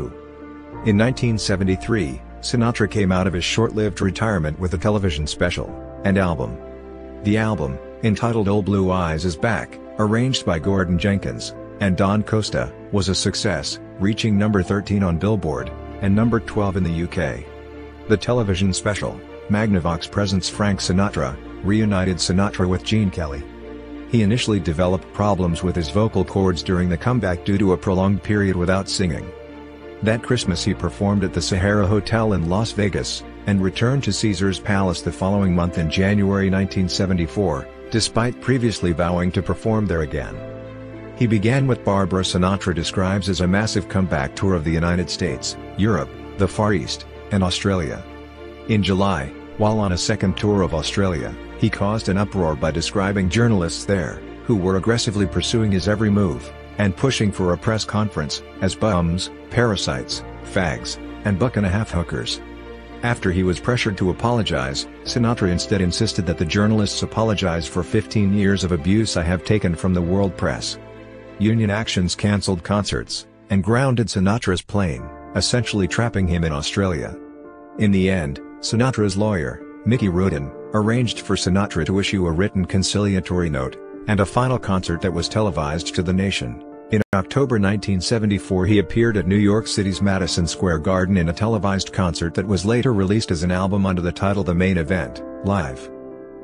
In 1973, Sinatra came out of his short-lived retirement with a television special and album. The album, entitled Old Blue Eyes is Back, arranged by Gordon Jenkins and Don Costa, was a success, reaching number 13 on Billboard, and number 12 in the UK. The television special, Magnavox Presents Frank Sinatra, reunited Sinatra with Gene Kelly. He initially developed problems with his vocal cords during the comeback due to a prolonged period without singing. That Christmas he performed at the Sahara Hotel in Las Vegas, and returned to Caesar's Palace the following month in January 1974, despite previously vowing to perform there again. He began what Barbara Sinatra describes as a massive comeback tour of the United States, Europe, the Far East, and Australia. In July, while on a second tour of Australia, he caused an uproar by describing journalists there, who were aggressively pursuing his every move, and pushing for a press conference, as bums, parasites, fags, and buck-and-a-half hookers. After he was pressured to apologize, Sinatra instead insisted that the journalists apologize for 15 years of abuse I have taken from the world press. Union actions cancelled concerts, and grounded Sinatra's plane, essentially trapping him in Australia. In the end, Sinatra's lawyer, Mickey Rodin, arranged for Sinatra to issue a written conciliatory note, and a final concert that was televised to the nation. In October 1974 he appeared at New York City's Madison Square Garden in a televised concert that was later released as an album under the title The Main Event, Live.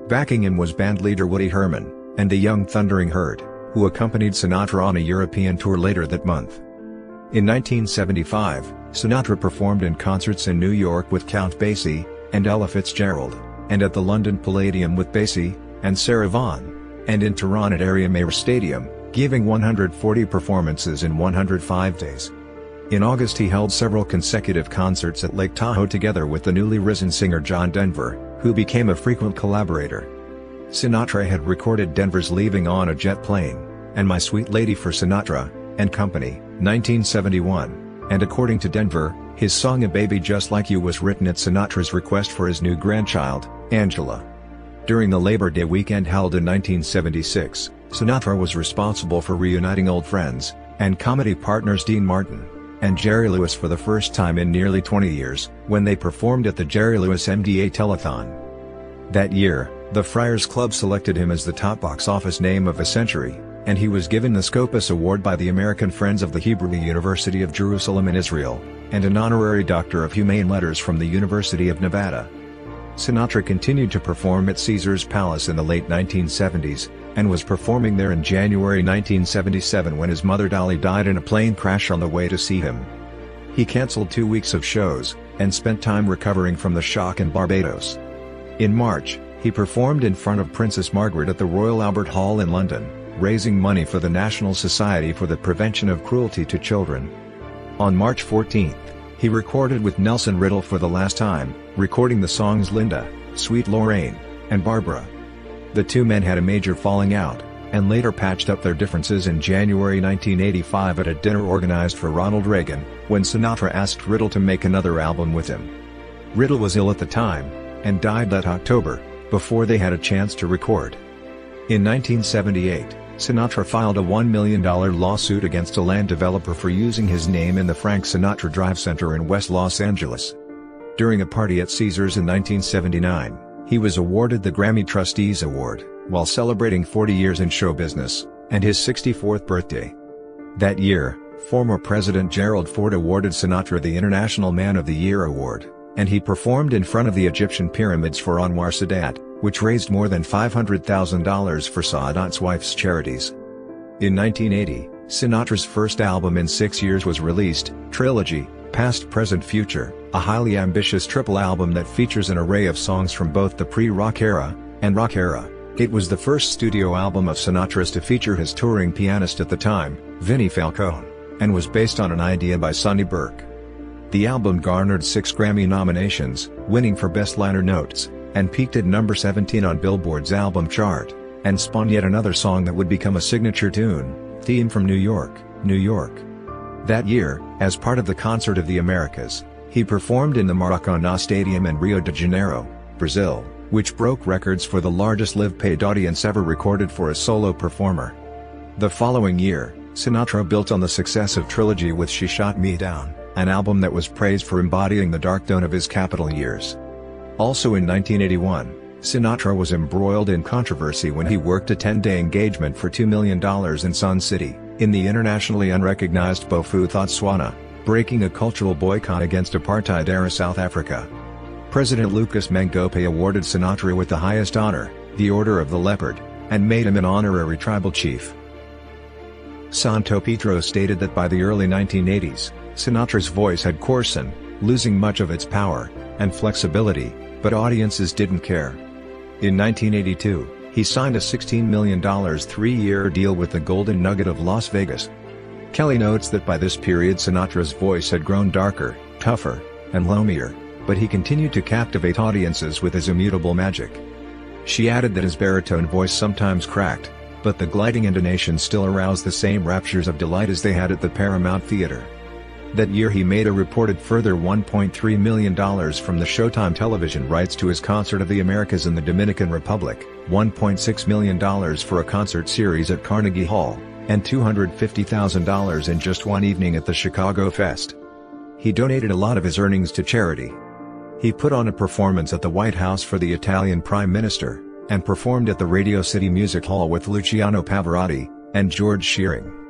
Backing him was bandleader Woody Herman, and the Young Thundering Herd, who accompanied Sinatra on a European tour later that month. In 1975, Sinatra performed in concerts in New York with Count Basie, and Ella Fitzgerald, and at the London Palladium with Basie, and Sarah Vaughan and in Tehran at Aryamehr Stadium, giving 140 performances in 105 days. In August he held several consecutive concerts at Lake Tahoe together with the newly risen singer John Denver, who became a frequent collaborator. Sinatra had recorded Denver's Leaving on a Jet Plane, and My Sweet Lady for Sinatra, and Company, 1971, and according to Denver, his song A Baby Just Like You was written at Sinatra's request for his new grandchild, Angela. During the Labor Day weekend held in 1976, Sinatra was responsible for reuniting old friends, and comedy partners Dean Martin, and Jerry Lewis for the first time in nearly 20 years, when they performed at the Jerry Lewis MDA Telethon. That year, the Friars Club selected him as the top box office name of the century, and he was given the Scopus Award by the American Friends of the Hebrew University of Jerusalem in Israel, and an honorary Doctor of Humane Letters from the University of Nevada. Sinatra continued to perform at Caesars Palace in the late 1970s, and was performing there in January 1977 when his mother Dolly died in a plane crash on the way to see him. He cancelled two weeks of shows, and spent time recovering from the shock in Barbados. In March, he performed in front of Princess Margaret at the Royal Albert Hall in London, raising money for the National Society for the Prevention of Cruelty to Children. On March 14, he recorded with Nelson Riddle for the last time, recording the songs Linda, Sweet Lorraine, and Barbara. The two men had a major falling out, and later patched up their differences in January 1985 at a dinner organized for Ronald Reagan, when Sinatra asked Riddle to make another album with him. Riddle was ill at the time, and died that October, before they had a chance to record. In 1978, Sinatra filed a $1 million lawsuit against a land developer for using his name in the Frank Sinatra Drive Center in West Los Angeles. During a party at Caesars in 1979, he was awarded the Grammy Trustees Award, while celebrating 40 years in show business, and his 64th birthday. That year, former President Gerald Ford awarded Sinatra the International Man of the Year Award, and he performed in front of the Egyptian pyramids for Anwar Sadat which raised more than $500,000 for Sadat's wife's charities. In 1980, Sinatra's first album in six years was released, Trilogy, Past Present Future, a highly ambitious triple album that features an array of songs from both the pre-rock era, and rock era. It was the first studio album of Sinatra's to feature his touring pianist at the time, Vinnie Falcone, and was based on an idea by Sonny Burke. The album garnered six Grammy nominations, winning for Best Liner Notes, and peaked at number 17 on Billboard's album chart, and spawned yet another song that would become a signature tune, Theme from New York, New York. That year, as part of the Concert of the Americas, he performed in the Maracanã Stadium in Rio de Janeiro, Brazil, which broke records for the largest live-paid audience ever recorded for a solo performer. The following year, Sinatra built on the success of Trilogy with She Shot Me Down, an album that was praised for embodying the dark tone of his Capitol years. Also in 1981, Sinatra was embroiled in controversy when he worked a 10-day engagement for $2 million in Sun City, in the internationally unrecognized Bofu Bophuthatswana, breaking a cultural boycott against apartheid-era South Africa. President Lucas Mangope awarded Sinatra with the highest honor, the Order of the Leopard, and made him an honorary tribal chief. Santopietro stated that by the early 1980s, Sinatra's voice had coarsened, losing much of its power and flexibility, but audiences didn't care. In 1982, he signed a $16 million three-year deal with the Golden Nugget of Las Vegas. Kelley notes that by this period Sinatra's voice had grown darker, tougher, and loamier, but he continued to captivate audiences with his immutable magic. She added that his baritone voice sometimes cracked, but the gliding intonation still aroused the same raptures of delight as they had at the Paramount Theater. That year he made a reported further $1.3 million from the Showtime television rights to his Concert of the Americas in the Dominican Republic, $1.6 million for a concert series at Carnegie Hall, and $250,000 in just one evening at the Chicago Fest. He donated a lot of his earnings to charity. He put on a performance at the White House for the Italian Prime Minister, and performed at the Radio City Music Hall with Luciano Pavarotti, and George Shearing.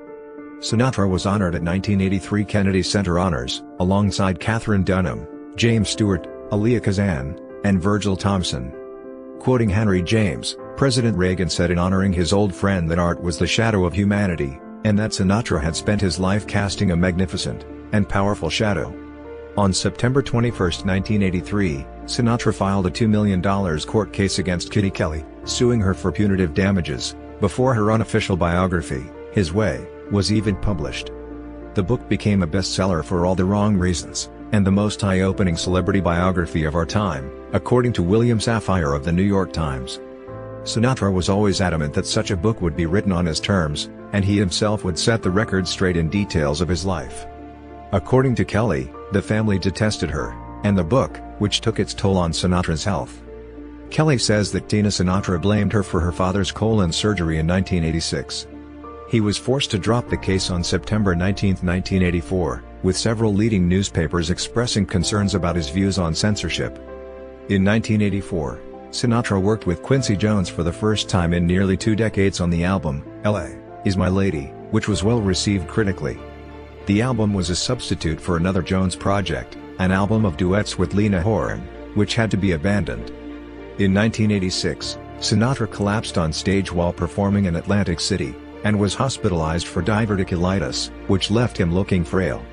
Sinatra was honored at 1983 Kennedy Center Honors, alongside Katherine Dunham, James Stewart, Elia Kazan, and Virgil Thomson. Quoting Henry James, President Reagan said in honoring his old friend that art was the shadow of humanity, and that Sinatra had spent his life casting a magnificent and powerful shadow. On September 21, 1983, Sinatra filed a $2 million court case against Kitty Kelley, suing her for punitive damages, before her unofficial biography, His Way, was even published. The book became a bestseller for all the wrong reasons, and the most eye-opening celebrity biography of our time, according to William Safire of the New York Times. Sinatra was always adamant that such a book would be written on his terms, and he himself would set the record straight in details of his life. According to Kelley, the family detested her, and the book, which took its toll on Sinatra's health. Kelley says that Tina Sinatra blamed her for her father's colon surgery in 1986. He was forced to drop the case on September 19, 1984, with several leading newspapers expressing concerns about his views on censorship. In 1984, Sinatra worked with Quincy Jones for the first time in nearly two decades on the album, L.A. Is My Lady, which was well received critically. The album was a substitute for another Jones project, an album of duets with Lena Horne, which had to be abandoned. In 1986, Sinatra collapsed on stage while performing in Atlantic City, and was hospitalized for diverticulitis, which left him looking frail.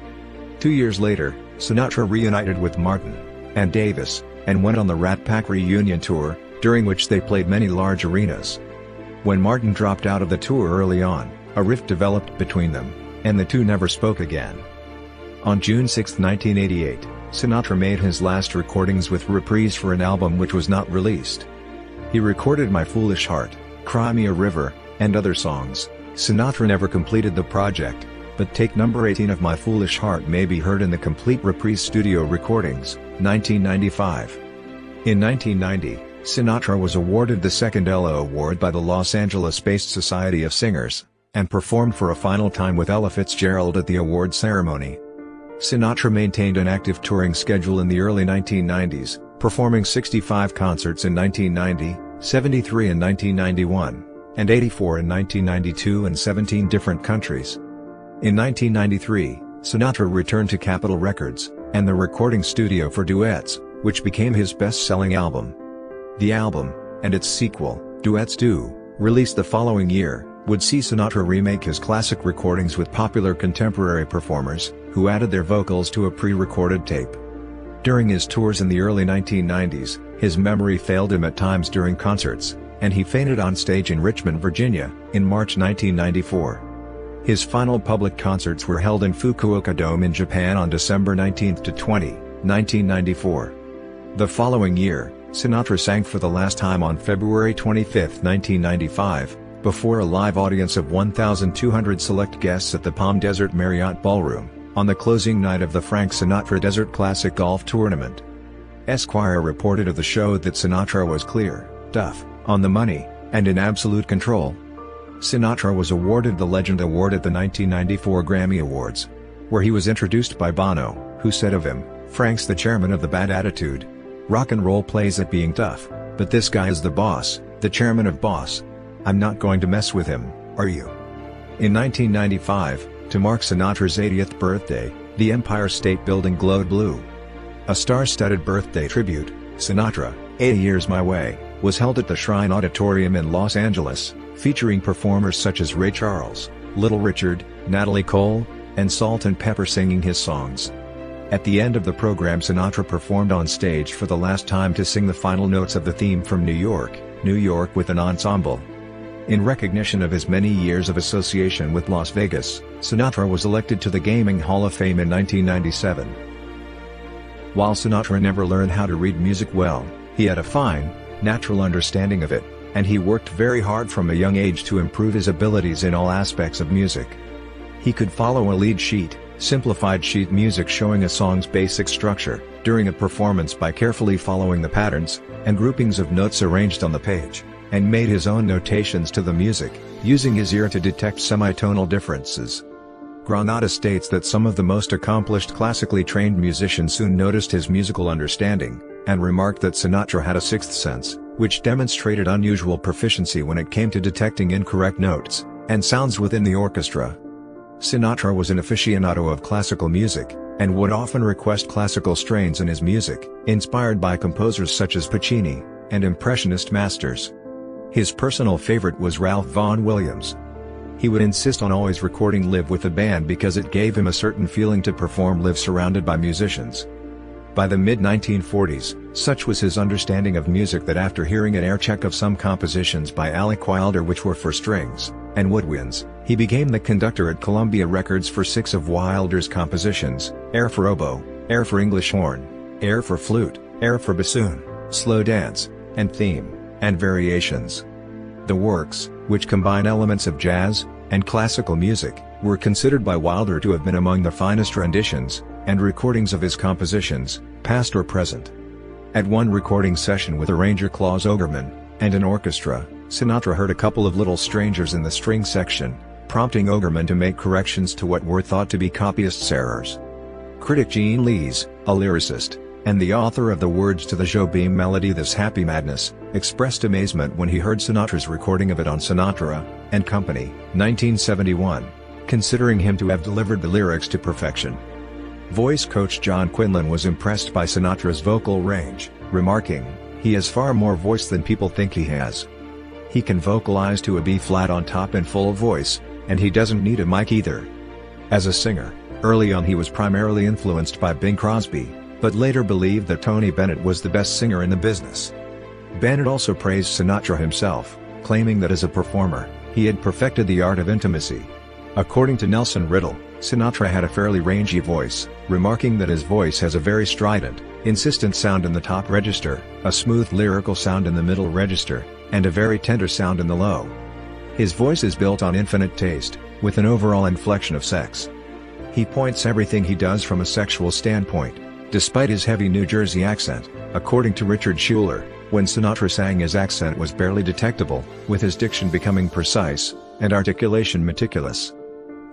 Two years later, Sinatra reunited with Martin and Davis, and went on the Rat Pack reunion tour, during which they played many large arenas. When Martin dropped out of the tour early on, a rift developed between them, and the two never spoke again. On June 6, 1988, Sinatra made his last recordings with Reprise for an album which was not released. He recorded My Foolish Heart, Cry Me a River, and other songs. Sinatra never completed the project, but take number 18 of My Foolish Heart may be heard in the complete Reprise studio recordings, 1995. In 1990, Sinatra was awarded the second Ella Award by the Los Angeles-based Society of Singers, and performed for a final time with Ella Fitzgerald at the award ceremony. Sinatra maintained an active touring schedule in the early 1990s, performing 65 concerts in 1990, 73 in 1991, and 84 in 1992 in 17 different countries. In 1993, Sinatra returned to Capitol Records, and the recording studio for duets, which became his best-selling album. The album, and its sequel, Duets 2, released the following year, would see Sinatra remake his classic recordings with popular contemporary performers, who added their vocals to a pre-recorded tape. During his tours in the early 1990s, his memory failed him at times during concerts, and he fainted on stage in Richmond, Virginia, in March 1994. His final public concerts were held in Fukuoka Dome in Japan on December 19 to 20, 1994. The following year, Sinatra sang for the last time on February 25, 1995, before a live audience of 1,200 select guests at the Palm Desert Marriott Ballroom, on the closing night of the Frank Sinatra Desert Classic Golf Tournament. Esquire reported of the show that Sinatra was clear, tough, on the money, and in absolute control. Sinatra was awarded the Legend Award at the 1994 Grammy Awards, where he was introduced by Bono, who said of him, Frank's the chairman of the bad attitude. Rock and roll plays at being tough, but this guy is the boss, the chairman of boss. I'm not going to mess with him, are you? In 1995, to mark Sinatra's 80th birthday, the Empire State Building glowed blue. A star-studded birthday tribute, Sinatra, 80 Years My Way, was held at the Shrine Auditorium in Los Angeles, featuring performers such as Ray Charles, Little Richard, Natalie Cole, and Salt-N-Pepa singing his songs. At the end of the program Sinatra performed on stage for the last time to sing the final notes of the theme from New York, New York with an ensemble. In recognition of his many years of association with Las Vegas, Sinatra was elected to the Gaming Hall of Fame in 1997. While Sinatra never learned how to read music well, he had a fine, natural understanding of it, and he worked very hard from a young age to improve his abilities in all aspects of music. He could follow a lead sheet, simplified sheet music showing a song's basic structure, during a performance by carefully following the patterns, and groupings of notes arranged on the page, and made his own notations to the music, using his ear to detect semitonal differences. Granata states that some of the most accomplished classically trained musicians soon noticed his musical understanding, and remarked that Sinatra had a sixth sense, which demonstrated unusual proficiency when it came to detecting incorrect notes and sounds within the orchestra. Sinatra was an aficionado of classical music, and would often request classical strains in his music, inspired by composers such as Puccini, and Impressionist masters. His personal favorite was Ralph Vaughan Williams. He would insist on always recording live with the band because it gave him a certain feeling to perform live surrounded by musicians. By the mid-1940s, such was his understanding of music that after hearing an air check of some compositions by Alec Wilder which were for strings and woodwinds, he became the conductor at Columbia Records for six of Wilder's compositions, Air for Oboe, Air for English Horn, Air for Flute, Air for Bassoon, Slow Dance, and Theme, and Variations. The works, which combine elements of jazz and classical music, were considered by Wilder to have been among the finest renditions, and recordings of his compositions, past or present. At one recording session with arranger Claus Ogerman, and an orchestra, Sinatra heard a couple of little strangers in the string section, prompting Ogerman to make corrections to what were thought to be copyist's errors. Critic Gene Lees, a lyricist, and the author of the words to the Jobim melody This Happy Madness, expressed amazement when he heard Sinatra's recording of it on Sinatra and Company, 1971, considering him to have delivered the lyrics to perfection. Voice coach John Quinlan was impressed by Sinatra's vocal range, remarking, he has far more voice than people think he has. He can vocalize to a B-flat on top in full voice, and he doesn't need a mic either. As a singer, early on he was primarily influenced by Bing Crosby, but later believed that Tony Bennett was the best singer in the business. Bennett also praised Sinatra himself, claiming that as a performer, he had perfected the art of intimacy. According to Nelson Riddle, Sinatra had a fairly rangy voice, remarking that his voice has a very strident, insistent sound in the top register, a smooth lyrical sound in the middle register, and a very tender sound in the low. His voice is built on infinite taste, with an overall inflection of sex. He points everything he does from a sexual standpoint, despite his heavy New Jersey accent, according to Richard Schuller, when Sinatra sang his accent was barely detectable, with his diction becoming precise, and articulation meticulous.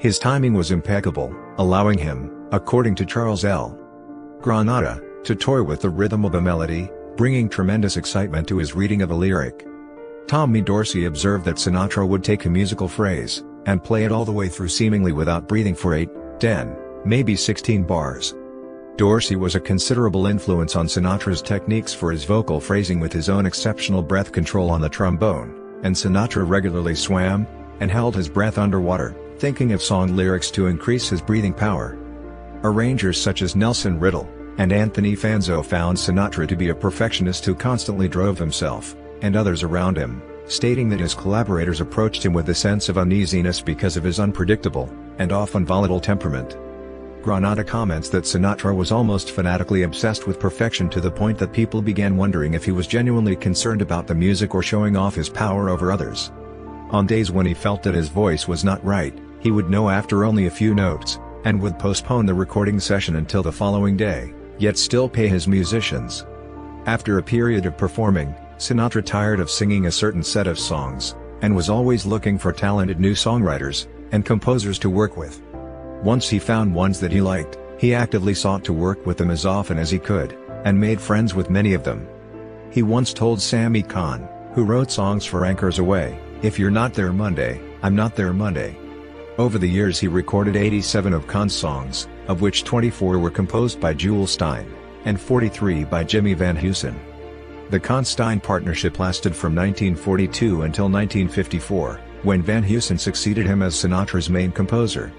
His timing was impeccable, allowing him, according to Charles L. Granata, to toy with the rhythm of a melody, bringing tremendous excitement to his reading of a lyric. Tommy Dorsey observed that Sinatra would take a musical phrase, and play it all the way through seemingly without breathing for 8, 10, maybe 16 bars. Dorsey was a considerable influence on Sinatra's techniques for his vocal phrasing with his own exceptional breath control on the trombone, and Sinatra regularly swam, and held his breath underwater, thinking of song lyrics to increase his breathing power. Arrangers such as Nelson Riddle and Anthony Fanzo found Sinatra to be a perfectionist who constantly drove himself and others around him, stating that his collaborators approached him with a sense of uneasiness because of his unpredictable and often volatile temperament. Granata comments that Sinatra was almost fanatically obsessed with perfection to the point that people began wondering if he was genuinely concerned about the music or showing off his power over others. On days when he felt that his voice was not right, he would know after only a few notes, and would postpone the recording session until the following day, yet still pay his musicians. After a period of performing, Sinatra tired of singing a certain set of songs, and was always looking for talented new songwriters, and composers to work with. Once he found ones that he liked, he actively sought to work with them as often as he could, and made friends with many of them. He once told Sammy Cahn, who wrote songs for Anchors Aweigh, if you're not there Monday, I'm not there Monday. Over the years he recorded 87 of Cahn's songs, of which 24 were composed by Jule Styne, and 43 by Jimmy Van Heusen. The Cahn-Styne partnership lasted from 1942 until 1954, when Van Heusen succeeded him as Sinatra's main composer.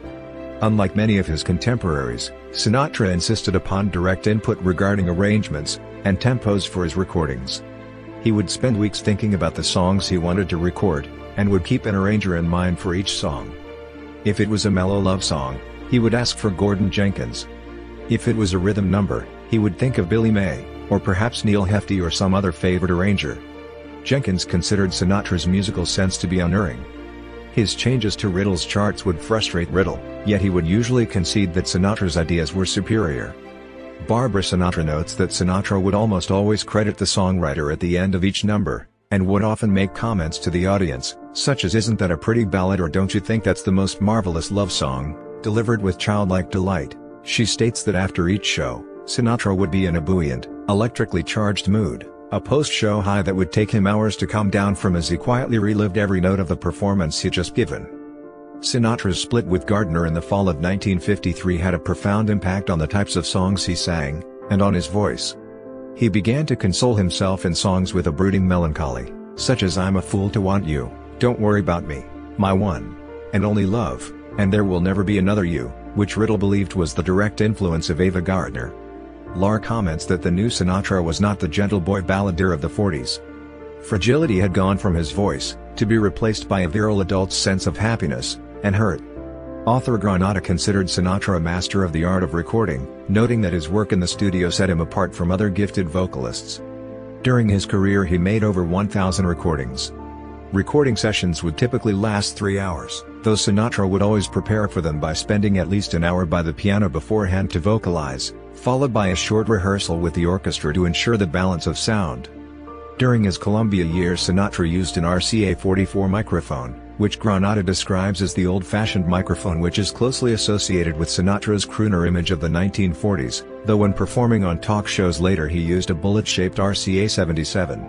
Unlike many of his contemporaries, Sinatra insisted upon direct input regarding arrangements and tempos for his recordings. He would spend weeks thinking about the songs he wanted to record, and would keep an arranger in mind for each song. If it was a mellow love song, he would ask for Gordon Jenkins. If it was a rhythm number, he would think of Billy May, or perhaps Neal Hefti or some other favorite arranger. Jenkins considered Sinatra's musical sense to be unerring. His changes to Riddle's charts would frustrate Riddle, yet he would usually concede that Sinatra's ideas were superior. Barbara Sinatra notes that Sinatra would almost always credit the songwriter at the end of each number, and would often make comments to the audience, such as isn't that a pretty ballad or don't you think that's the most marvelous love song, delivered with childlike delight. She states that after each show, Sinatra would be in a buoyant, electrically charged mood, a post-show high that would take him hours to calm down from as he quietly relived every note of the performance he'd just given. Sinatra's split with Gardner in the fall of 1953 had a profound impact on the types of songs he sang, and on his voice. He began to console himself in songs with a brooding melancholy, such as I'm a Fool to Want You, Don't Worry About Me, My One, and Only Love, and There Will Never Be Another You, which Riddle believed was the direct influence of Ava Gardner. Lahr comments that the new Sinatra was not the gentle boy balladeer of the 40s. Fragility had gone from his voice, to be replaced by a virile adult's sense of happiness, and hurt. Author Granata considered Sinatra a master of the art of recording, noting that his work in the studio set him apart from other gifted vocalists. During his career he made over 1,000 recordings. Recording sessions would typically last three hours, though Sinatra would always prepare for them by spending at least an hour by the piano beforehand to vocalize, followed by a short rehearsal with the orchestra to ensure the balance of sound. During his Columbia years Sinatra used an RCA 44 microphone, which Granata describes as the old-fashioned microphone which is closely associated with Sinatra's crooner image of the 1940s, though when performing on talk shows later he used a bullet-shaped RCA 77.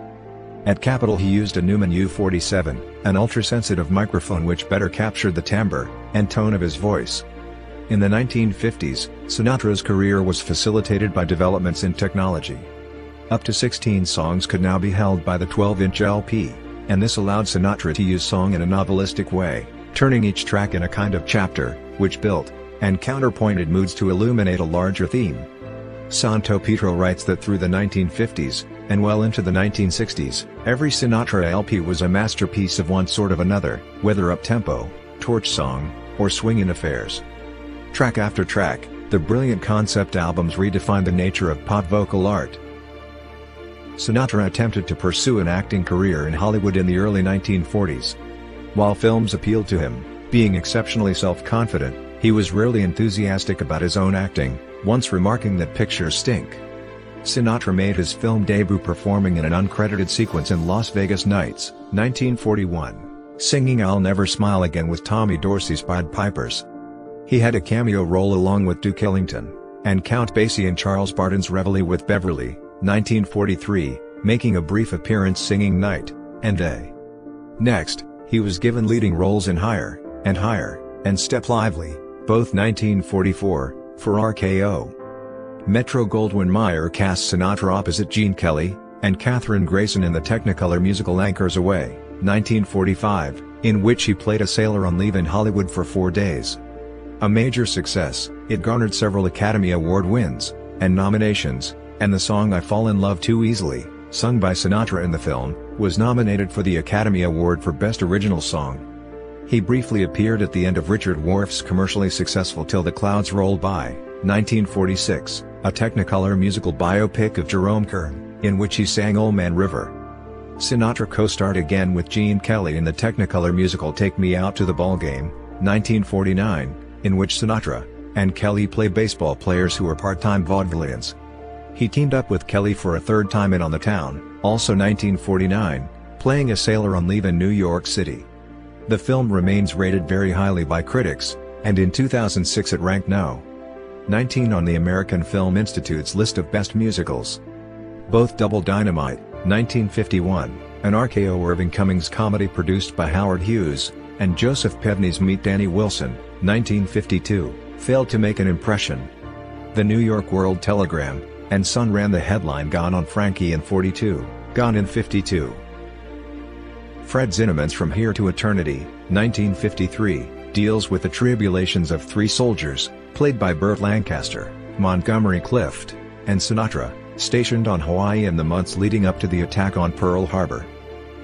At Capitol he used a Neumann U47, an ultra-sensitive microphone which better captured the timbre and tone of his voice. In the 1950s, Sinatra's career was facilitated by developments in technology. Up to 16 songs could now be held by the 12-inch LP and this allowed Sinatra to use song in a novelistic way, turning each track in a kind of chapter, which built, and counterpointed moods to illuminate a larger theme. Santopietro writes that through the 1950s, and well into the 1960s, every Sinatra LP was a masterpiece of one sort of another, whether up-tempo, torch song, or swingin' affairs. Track after track, the brilliant concept albums redefined the nature of pop vocal art, Sinatra attempted to pursue an acting career in Hollywood in the early 1940s. While films appealed to him, being exceptionally self-confident, he was rarely enthusiastic about his own acting, once remarking that pictures stink. Sinatra made his film debut performing in an uncredited sequence in Las Vegas Nights, 1941, singing I'll Never Smile Again with Tommy Dorsey's Pied Pipers. He had a cameo role along with Duke Ellington, and Count Basie in Charles Barton's Reveille with Beverly, 1943, making a brief appearance singing Night and Day. Next, he was given leading roles in Higher and Higher and Step Lively, both 1944, for RKO. Metro-Goldwyn-Mayer cast Sinatra opposite Gene Kelly and Kathryn Grayson in the Technicolor musical Anchors Aweigh, 1945, in which he played a sailor on leave in Hollywood for four days. A major success, it garnered several Academy Award wins and nominations, and the song I Fall in Love Too Easily, sung by Sinatra in the film, was nominated for the Academy Award for Best Original Song. He briefly appeared at the end of Richard Whorf's commercially successful Till the Clouds Roll By, 1946, a Technicolor musical biopic of Jerome Kern, in which he sang Old Man River. Sinatra co-starred again with Gene Kelly in the Technicolor musical Take Me Out to the Ballgame, 1949, in which Sinatra and Kelly play baseball players who are part-time vaudevillians. He teamed up with Kelly for a third time in On the Town, also 1949, playing a sailor on leave in New York City. The film remains rated very highly by critics, and in 2006 it ranked no. 19 on the American Film Institute's list of best musicals. Both Double Dynamite, 1951, an RKO Irving Cummings comedy produced by Howard Hughes, and Joseph Pevney's Meet Danny Wilson, 1952, failed to make an impression. The New York World Telegram, and Sun ran the headline Gone on Frankie in 42, Gone in 52. Fred Zinnemann's From Here to Eternity, 1953, deals with the tribulations of three soldiers, played by Burt Lancaster, Montgomery Clift, and Sinatra, stationed on Hawaii in the months leading up to the attack on Pearl Harbor.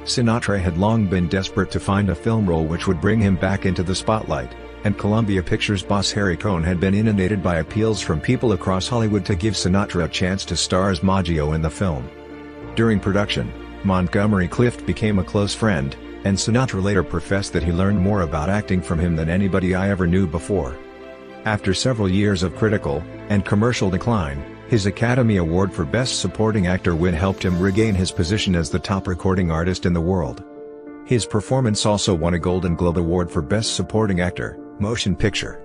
Sinatra had long been desperate to find a film role which would bring him back into the spotlight, and Columbia Pictures boss Harry Cohn had been inundated by appeals from people across Hollywood to give Sinatra a chance to star as Maggio in the film. During production, Montgomery Clift became a close friend, and Sinatra later professed that he learned more about acting from him than anybody I ever knew before. After several years of critical and commercial decline, his Academy Award for Best Supporting Actor win helped him regain his position as the top recording artist in the world. His performance also won a Golden Globe Award for Best Supporting Actor, Motion Picture.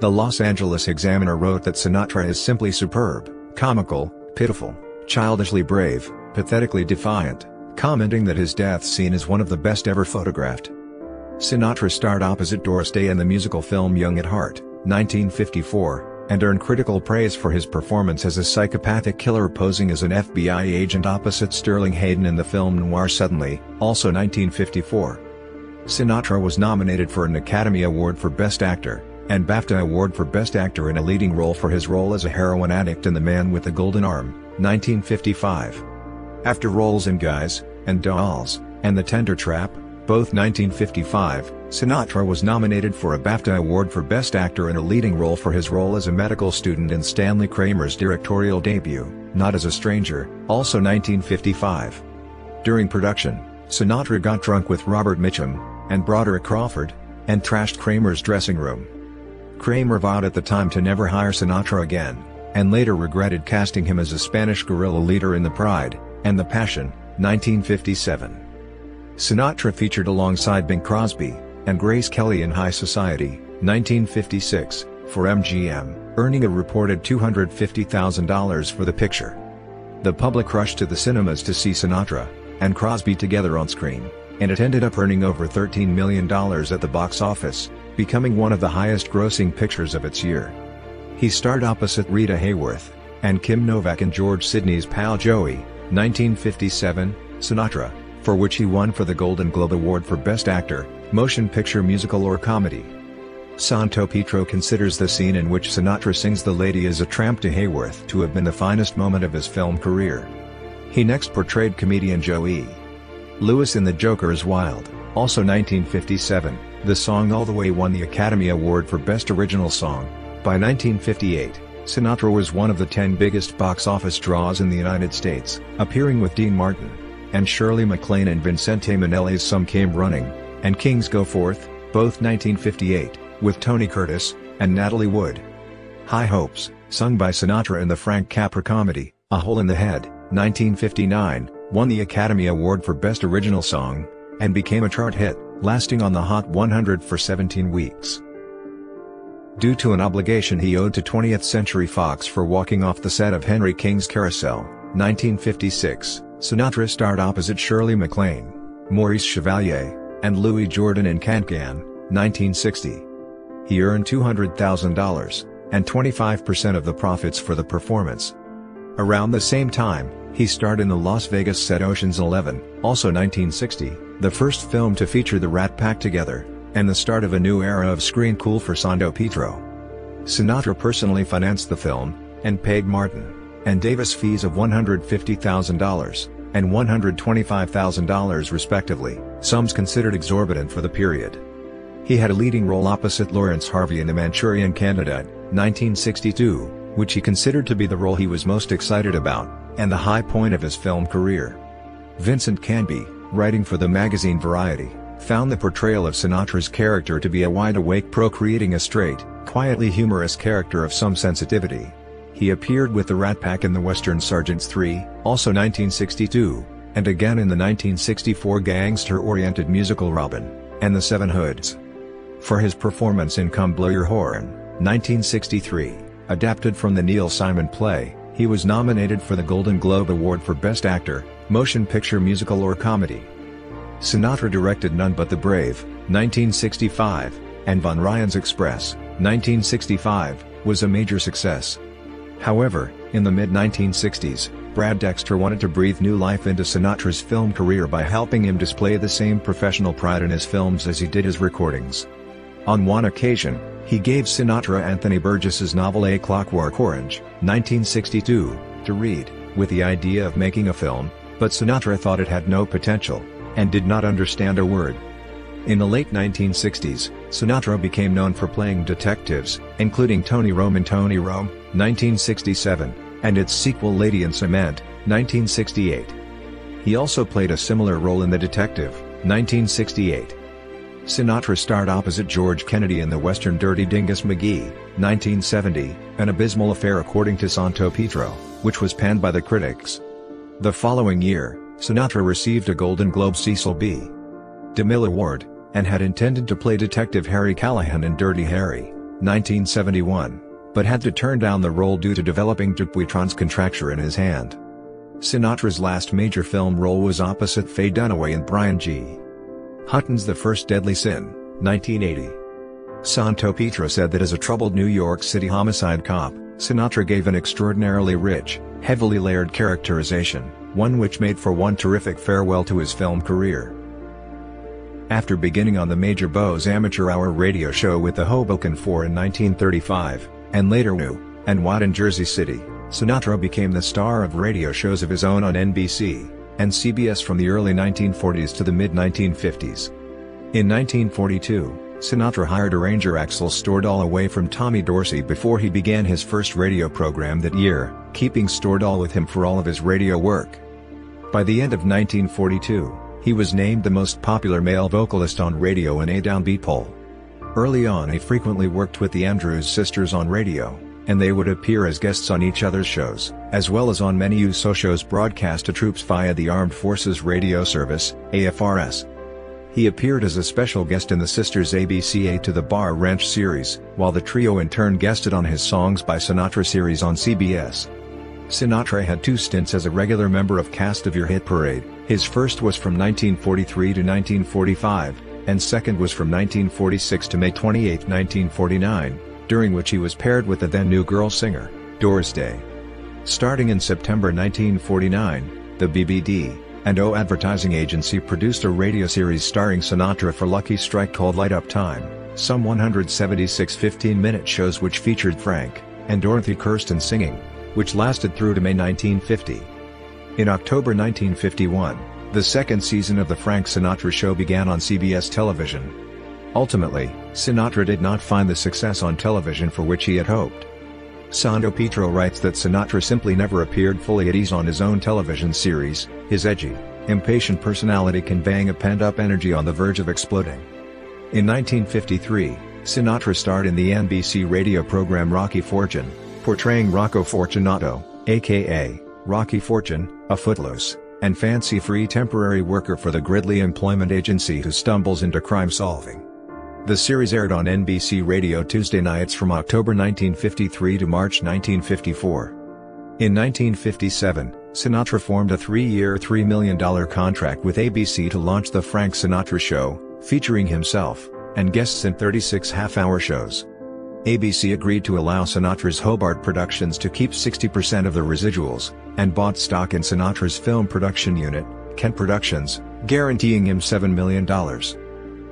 The Los Angeles Examiner wrote that Sinatra is simply superb, comical, pitiful, childishly brave, pathetically defiant, commenting that his death scene is one of the best ever photographed. Sinatra starred opposite Doris Day in the musical film Young at Heart, 1954, and earned critical praise for his performance as a psychopathic killer posing as an FBI agent opposite Sterling Hayden in the film Noir Suddenly, also 1954. Sinatra was nominated for an Academy Award for Best Actor, and BAFTA Award for Best Actor in a Leading Role for his role as a heroin addict in The Man with the Golden Arm, 1955. After roles in Guys, and Dolls, and The Tender Trap, both 1955, Sinatra was nominated for a BAFTA Award for Best Actor in a Leading Role for his role as a medical student in Stanley Kramer's directorial debut, Not as a Stranger, also 1955. During production, Sinatra got drunk with Robert Mitchum, and Broderick Crawford, and trashed Kramer's dressing room. Kramer vowed at the time to never hire Sinatra again, and later regretted casting him as a Spanish guerrilla leader in The Pride, and the Passion, 1957. Sinatra featured alongside Bing Crosby, and Grace Kelly in High Society, 1956, for MGM, earning a reported $250,000 for the picture. The public rushed to the cinemas to see Sinatra, and Crosby together on screen, and it ended up earning over $13 million at the box office, becoming one of the highest-grossing pictures of its year. He starred opposite Rita Hayworth, and Kim Novak in George Sidney's Pal Joey, 1957, Sinatra, for which he won for the Golden Globe Award for Best Actor, Motion Picture Musical or Comedy. Santopietro considers the scene in which Sinatra sings The Lady is a Tramp to Hayworth to have been the finest moment of his film career. He next portrayed comedian Joey Lewis in The Joker is Wild, also 1957, the song All the Way won the Academy Award for Best Original Song. By 1958, Sinatra was one of the 10 biggest box office draws in the United States, appearing with Dean Martin, and Shirley MacLaine and Vincente Minnelli's Some Came Running, and Kings Go Forth, both 1958, with Tony Curtis, and Natalie Wood. High Hopes, sung by Sinatra in the Frank Capra comedy, A Hole in the Head, 1959, won the Academy Award for Best Original Song, and became a chart hit lasting on the Hot 100 for 17 weeks. Due to an obligation he owed to 20th Century Fox for walking off the set of Henry King's Carousel, 1956, Sinatra starred opposite Shirley MacLaine, Maurice Chevalier, and Louis Jourdan in Can-Can, 1960. He earned $200,000, and 25% of the profits for the performance. Around the same time, he starred in the Las Vegas set Ocean's Eleven, also 1960, the first film to feature the Rat Pack together, and the start of a new era of screen cool for Santopietro. Sinatra personally financed the film, and paid Martin and Davis fees of $150,000 and $125,000 respectively, sums considered exorbitant for the period. He had a leading role opposite Laurence Harvey in The Manchurian Candidate, 1962, which he considered to be the role he was most excited about, and the high point of his film career. Vincent Canby, writing for the magazine Variety, found the portrayal of Sinatra's character to be a wide-awake procreating a straight, quietly humorous character of some sensitivity. He appeared with the Rat Pack in the Western Sergeants 3, also 1962, and again in the 1964 gangster-oriented musical Robin, and the Seven Hoods. For his performance in Come Blow Your Horn, 1963, adapted from the Neil Simon play, he was nominated for the Golden Globe Award for Best Actor, Motion Picture Musical or Comedy. Sinatra directed None But the Brave, 1965, and Von Ryan's Express, 1965, was a major success. However, in the mid-1960s, Brad Dexter wanted to breathe new life into Sinatra's film career by helping him display the same professional pride in his films as he did his recordings. On one occasion, he gave Sinatra Anthony Burgess's novel A Clockwork Orange, 1962, to read, with the idea of making a film, but Sinatra thought it had no potential, and did not understand a word. In the late 1960s, Sinatra became known for playing detectives, including Tony Rome in Tony Rome, 1967, and its sequel Lady in Cement, 1968. He also played a similar role in The Detective, 1968. Sinatra starred opposite George Kennedy in the western Dirty Dingus McGee, 1970, an abysmal affair according to Santopietro, which was panned by the critics. The following year, Sinatra received a Golden Globe Cecil B. DeMille Award, and had intended to play Detective Harry Callahan in Dirty Harry, 1971, but had to turn down the role due to developing Dupuytren's contracture in his hand. Sinatra's last major film role was opposite Faye Dunaway in Brian G. Hutton's The First Deadly Sin, 1980. Santopietro said that as a troubled New York City homicide cop, Sinatra gave an extraordinarily rich, heavily layered characterization, one which made for one terrific farewell to his film career. After beginning on the Major Bowes amateur hour radio show with the Hoboken Four in 1935, and later New and What in Jersey City, Sinatra became the star of radio shows of his own on NBC and CBS from the early 1940s to the mid-1950s. In 1942, Sinatra hired arranger Axel Stordahl away from Tommy Dorsey before he began his first radio program that year, keeping Stordahl with him for all of his radio work. By the end of 1942, he was named the most popular male vocalist on radio in a downbeat poll. Early on he frequently worked with the Andrews sisters on radio, and they would appear as guests on each other's shows, as well as on many USO shows broadcast to troops via the Armed Forces Radio Service, AFRS. He appeared as a special guest in the Sisters' ABC Eight to the Bar Ranch series, while the trio in turn guested on his Songs by Sinatra series on CBS. Sinatra had two stints as a regular member of cast of Your Hit Parade, his first was from 1943 to 1945, and second was from 1946 to May 28, 1949, during which he was paired with the then new girl singer, Doris Day. Starting in September 1949, the BBD, and O Advertising Agency produced a radio series starring Sinatra for Lucky Strike called Light Up Time, some 176 15-minute shows which featured Frank and Dorothy Kirsten singing, which lasted through to May 1950. In October 1951, the second season of The Frank Sinatra Show began on CBS television. Ultimately, Sinatra did not find the success on television for which he had hoped. Santopietro writes that Sinatra simply never appeared fully at ease on his own television series, his edgy, impatient personality conveying a pent-up energy on the verge of exploding. In 1953, Sinatra starred in the NBC radio program Rocky Fortune, portraying Rocco Fortunato, aka Rocky Fortune, a footloose and fancy-free temporary worker for the Gridley Employment Agency who stumbles into crime solving. The series aired on NBC Radio Tuesday nights from October 1953 to March 1954. In 1957, Sinatra formed a three-year $3 million contract with ABC to launch The Frank Sinatra Show, featuring himself, and guests in 36 half-hour shows. ABC agreed to allow Sinatra's Hobart Productions to keep 60% of the residuals, and bought stock in Sinatra's film production unit, Kent Productions, guaranteeing him $7 million.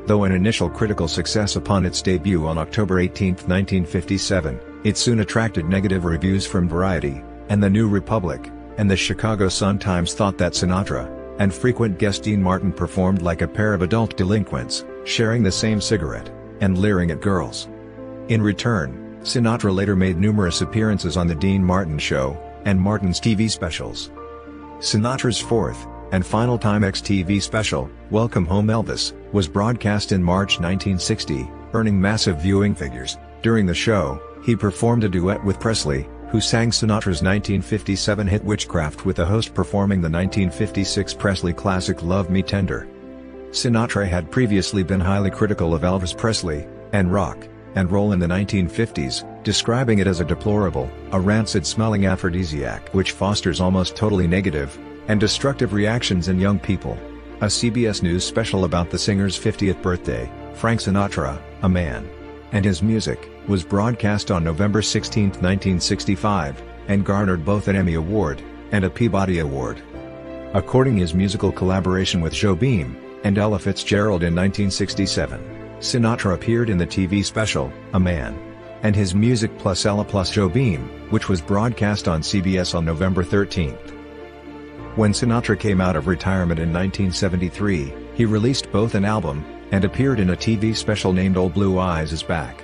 Though an initial critical success upon its debut on October 18, 1957, it soon attracted negative reviews from Variety, and The New Republic, and the Chicago Sun-Times thought that Sinatra, and frequent guest Dean Martin performed like a pair of adult delinquents, sharing the same cigarette, and leering at girls. In return, Sinatra later made numerous appearances on The Dean Martin Show, and Martin's TV specials. Sinatra's fourth, and final Timex TV special, Welcome Home Elvis, was broadcast in March 1960, earning massive viewing figures. During the show, he performed a duet with Presley, who sang Sinatra's 1957 hit Witchcraft with the host performing the 1956 Presley classic Love Me Tender. Sinatra had previously been highly critical of Elvis Presley, and rock, and roll in the 1950s, describing it as a deplorable, a rancid-smelling aphrodisiac which fosters almost totally negative, and destructive reactions in young people. A CBS News special about the singer's 50th birthday, Frank Sinatra, a man, and his music, was broadcast on November 16, 1965, and garnered both an Emmy Award, and a Peabody Award. According his musical collaboration with Jobim, and Ella Fitzgerald in 1967, Sinatra appeared in the TV special, A Man. And his music plus Ella plus Jobim, which was broadcast on CBS on November 13. When Sinatra came out of retirement in 1973, he released both an album, and appeared in a TV special named Old Blue Eyes is Back.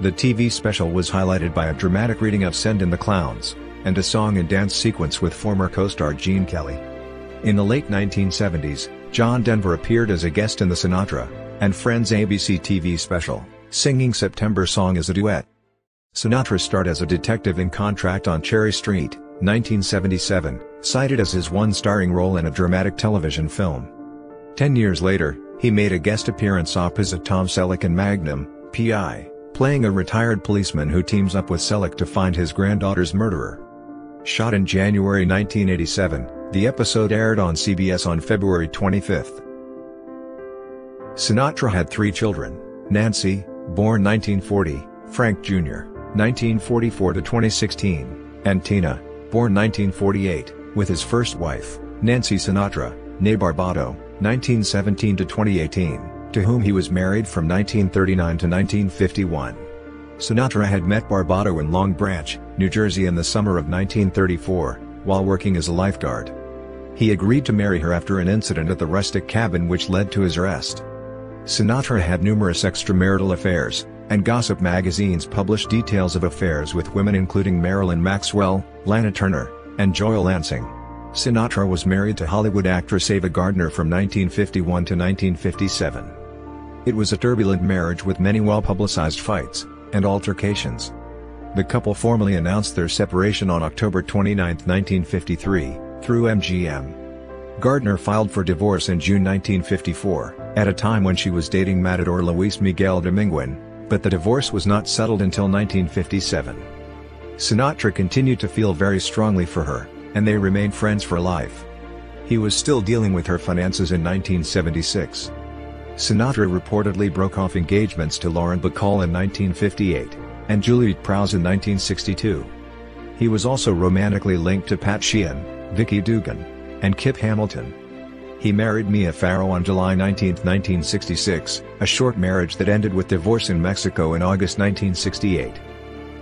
The TV special was highlighted by a dramatic reading of Send in the Clowns, and a song and dance sequence with former co-star Gene Kelly. In the late 1970s, John Denver appeared as a guest in the Sinatra and Friends ABC TV special, singing September Song as a duet. Sinatra starred as a detective in Contract on Cherry Street, 1977, cited as his one starring role in a dramatic television film. Ten years later, he made a guest appearance opposite Tom Selleck in Magnum, P.I., playing a retired policeman who teams up with Selleck to find his granddaughter's murderer. Shot in January 1987, the episode aired on CBS on February 25. Sinatra had three children, Nancy, born 1940, Frank Jr., 1944 to 2016, and Tina, born 1948, with his first wife, Nancy Sinatra, née Barbato, 1917-2018, to whom he was married from 1939 to 1951. Sinatra had met Barbato in Long Branch, New Jersey in the summer of 1934, while working as a lifeguard. He agreed to marry her after an incident at the rustic cabin which led to his arrest. Sinatra had numerous extramarital affairs, and gossip magazines published details of affairs with women including Marilyn Maxwell, Lana Turner, and Joi Lansing. Sinatra was married to Hollywood actress Ava Gardner from 1951 to 1957. It was a turbulent marriage with many well-publicized fights and altercations. The couple formally announced their separation on October 29, 1953, through MGM. Gardner filed for divorce in June 1954, at a time when she was dating Matador Luis Miguel Dominguin, but the divorce was not settled until 1957. Sinatra continued to feel very strongly for her, and they remained friends for life. He was still dealing with her finances in 1976. Sinatra reportedly broke off engagements to Lauren Bacall in 1958, and Juliet Prowse in 1962. He was also romantically linked to Pat Sheehan, Vicki Dugan, and Kip Hamilton. He married Mia Farrow on July 19, 1966, a short marriage that ended with divorce in Mexico in August 1968.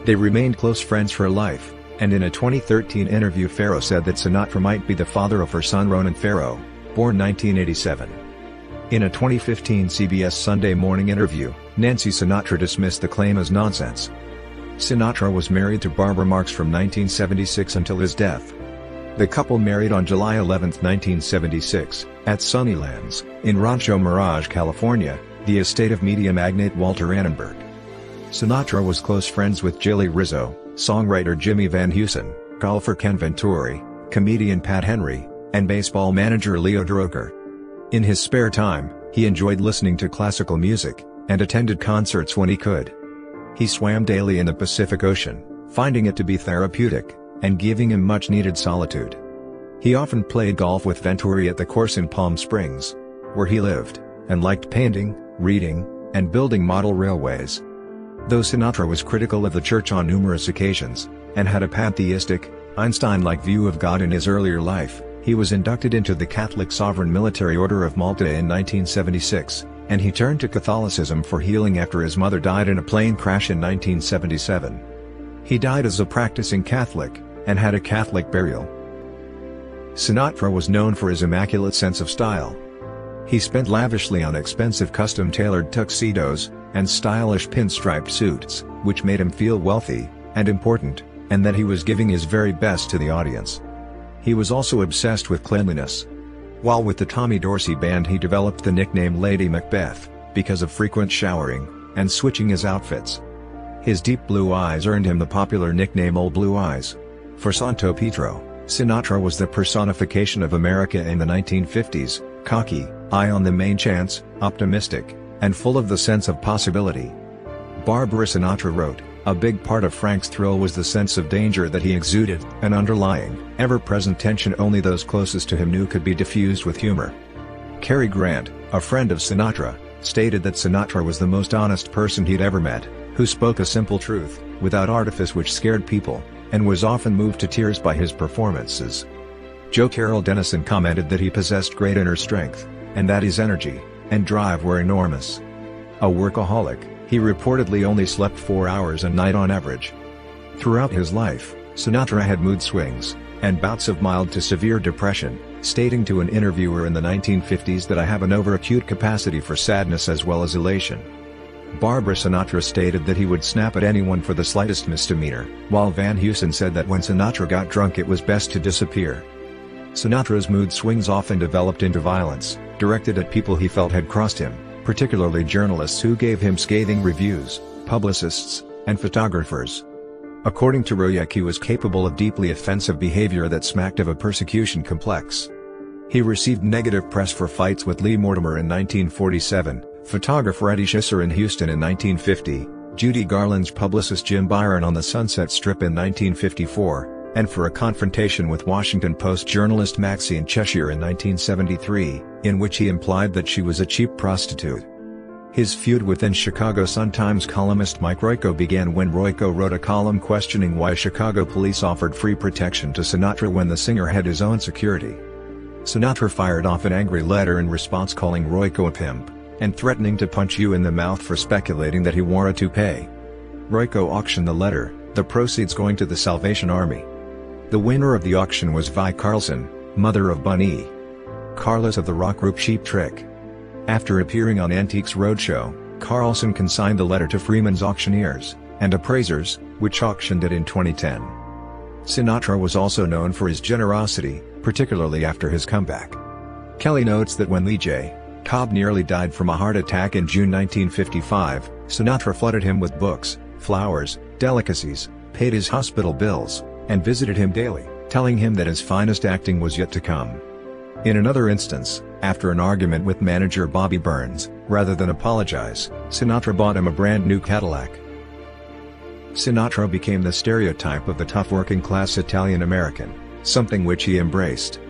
They remained close friends for life, and in a 2013 interview Farrow said that Sinatra might be the father of her son Ronan Farrow, born 1987. In a 2015 CBS Sunday Morning interview, Nancy Sinatra dismissed the claim as nonsense. Sinatra was married to Barbara Marx from 1976 until his death. The couple married on July 11, 1976, at Sunnylands, in Rancho Mirage, California, the estate of media magnate Walter Annenberg. Sinatra was close friends with Jilly Rizzo, songwriter Jimmy Van Heusen, golfer Ken Venturi, comedian Pat Henry, and baseball manager Leo Durocher. In his spare time, he enjoyed listening to classical music, and attended concerts when he could. He swam daily in the Pacific Ocean, finding it to be therapeutic, and giving him much-needed solitude. He often played golf with Venturi at the course in Palm Springs, where he lived, and liked painting, reading, and building model railways. Though Sinatra was critical of the church on numerous occasions, and had a pantheistic, Einstein-like view of God in his earlier life, he was inducted into the Catholic Sovereign Military Order of Malta in 1976, and he turned to Catholicism for healing after his mother died in a plane crash in 1977. He died as a practicing Catholic, and had a Catholic burial. Sinatra was known for his immaculate sense of style. He spent lavishly on expensive custom-tailored tuxedos, and stylish pinstriped suits, which made him feel wealthy, and important, and that he was giving his very best to the audience. He was also obsessed with cleanliness. While with the Tommy Dorsey Band he developed the nickname Lady Macbeth, because of frequent showering, and switching his outfits. His deep blue eyes earned him the popular nickname Old Blue Eyes. For Santopietro, Sinatra was the personification of America in the 1950s, cocky, eye on the main chance, optimistic, and full of the sense of possibility. Barbara Sinatra wrote, a big part of Frank's thrill was the sense of danger that he exuded, an underlying, ever-present tension only those closest to him knew could be diffused with humor. Cary Grant, a friend of Sinatra, stated that Sinatra was the most honest person he'd ever met, who spoke a simple truth, without artifice which scared people, and was often moved to tears by his performances. Jo Carroll Dennison commented that he possessed great inner strength, and that his energy and drive were enormous. A workaholic, he reportedly only slept four hours a night on average. Throughout his life, Sinatra had mood swings, and bouts of mild to severe depression, stating to an interviewer in the 1950s that I have an overacute capacity for sadness as well as elation. Barbara Sinatra stated that he would snap at anyone for the slightest misdemeanor, while Van Heusen said that when Sinatra got drunk it was best to disappear. Sinatra's mood swings often developed into violence, directed at people he felt had crossed him, particularly journalists who gave him scathing reviews, publicists, and photographers. According to Rojek he was capable of deeply offensive behavior that smacked of a persecution complex. He received negative press for fights with Lee Mortimer in 1947, photographer Eddie Shisser in Houston in 1950, Judy Garland's publicist Jim Byron on the Sunset Strip in 1954, and for a confrontation with Washington Post journalist Maxine Cheshire in 1973, in which he implied that she was a cheap prostitute. His feud with then Chicago Sun-Times columnist Mike Royko began when Royko wrote a column questioning why Chicago police offered free protection to Sinatra when the singer had his own security. Sinatra fired off an angry letter in response calling Royko a pimp and threatening to punch you in the mouth for speculating that he wore a toupee. Royko auctioned the letter, the proceeds going to the Salvation Army. The winner of the auction was Vi Carlson, mother of Bunny Carlos of the rock group Cheap Trick. After appearing on Antiques Roadshow, Carlson consigned the letter to Freeman's Auctioneers and Appraisers, which auctioned it in 2010. Sinatra was also known for his generosity, particularly after his comeback. Kelley notes that when Lee J. Cobb nearly died from a heart attack in June 1955, Sinatra flooded him with books, flowers, delicacies, paid his hospital bills, and visited him daily, telling him that his finest acting was yet to come. In another instance, after an argument with manager Bobby Burns, rather than apologize, Sinatra bought him a brand new Cadillac. Sinatra became the stereotype of the tough working class Italian American, something which he embraced.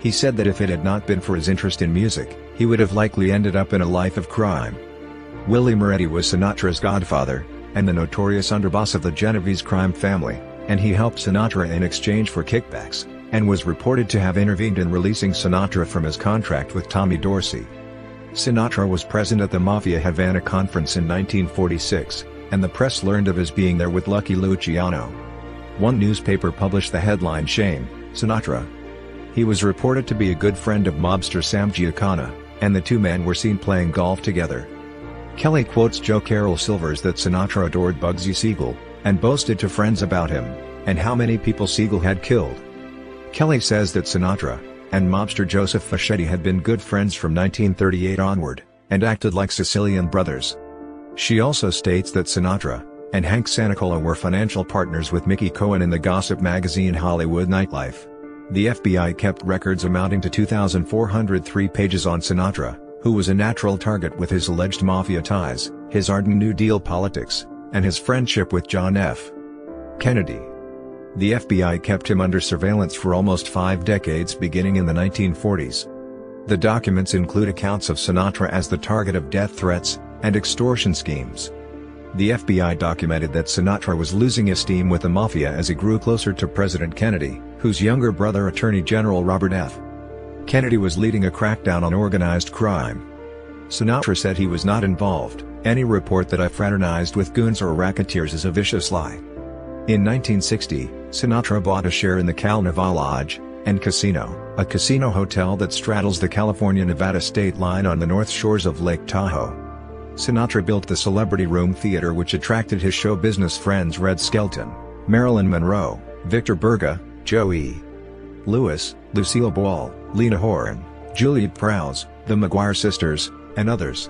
He said that if it had not been for his interest in music, he would have likely ended up in a life of crime. Willie Moretti was Sinatra's godfather, and the notorious underboss of the Genovese crime family, and he helped Sinatra in exchange for kickbacks, and was reported to have intervened in releasing Sinatra from his contract with Tommy Dorsey. Sinatra was present at the Mafia Havana conference in 1946, and the press learned of his being there with Lucky Luciano. One newspaper published the headline Shame, Sinatra. He was reported to be a good friend of mobster Sam Giancana, and the two men were seen playing golf together. Kelley quotes Jo Carroll Silvers that Sinatra adored Bugsy Siegel, and boasted to friends about him, and how many people Siegel had killed. Kelley says that Sinatra, and mobster Joseph Fischetti had been good friends from 1938 onward, and acted like Sicilian brothers. She also states that Sinatra, and Hank Sanicola were financial partners with Mickey Cohen in the gossip magazine Hollywood Nightlife. The FBI kept records amounting to 2,403 pages on Sinatra, who was a natural target with his alleged mafia ties, his ardent New Deal politics, and his friendship with John F. Kennedy. The FBI kept him under surveillance for almost five decades beginning in the 1940s. The documents include accounts of Sinatra as the target of death threats and extortion schemes. The FBI documented that Sinatra was losing esteem with the mafia as he grew closer to President Kennedy, whose younger brother Attorney General Robert F. Kennedy was leading a crackdown on organized crime. Sinatra said he was not involved, any report that I fraternized with goons or racketeers is a vicious lie. In 1960, Sinatra bought a share in the Cal Neva Lodge and Casino, a casino hotel that straddles the California-Nevada state line on the north shores of Lake Tahoe. Sinatra built the Celebrity Room Theater which attracted his show business friends Red Skelton, Marilyn Monroe, Victor Borge, Joey Lewis, Lucille Ball, Lena Horne, Juliet Prowse, the McGuire sisters, and others.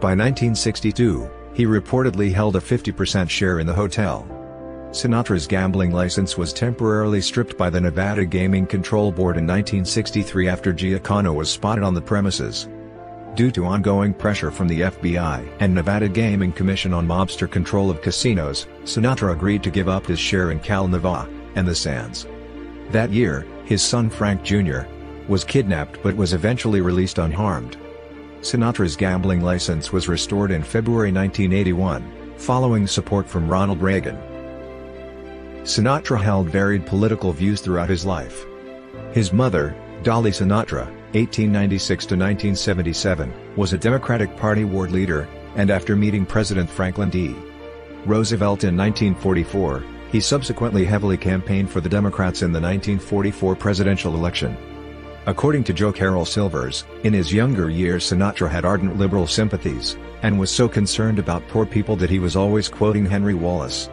By 1962, he reportedly held a 50% share in the hotel. Sinatra's gambling license was temporarily stripped by the Nevada Gaming Control Board in 1963 after Giancana was spotted on the premises. Due to ongoing pressure from the FBI and Nevada Gaming Commission on mobster control of casinos, Sinatra agreed to give up his share in Cal Neva and the Sands. That year, his son Frank Jr. was kidnapped but was eventually released unharmed. Sinatra's gambling license was restored in February 1981, following support from Ronald Reagan. Sinatra held varied political views throughout his life. His mother, Dolly Sinatra, 1896-1977, was a Democratic Party ward leader, and after meeting President Franklin D. Roosevelt in 1944, he subsequently heavily campaigned for the Democrats in the 1944 presidential election. According to Jo Carroll Silvers, in his younger years Sinatra had ardent liberal sympathies, and was so concerned about poor people that he was always quoting Henry Wallace.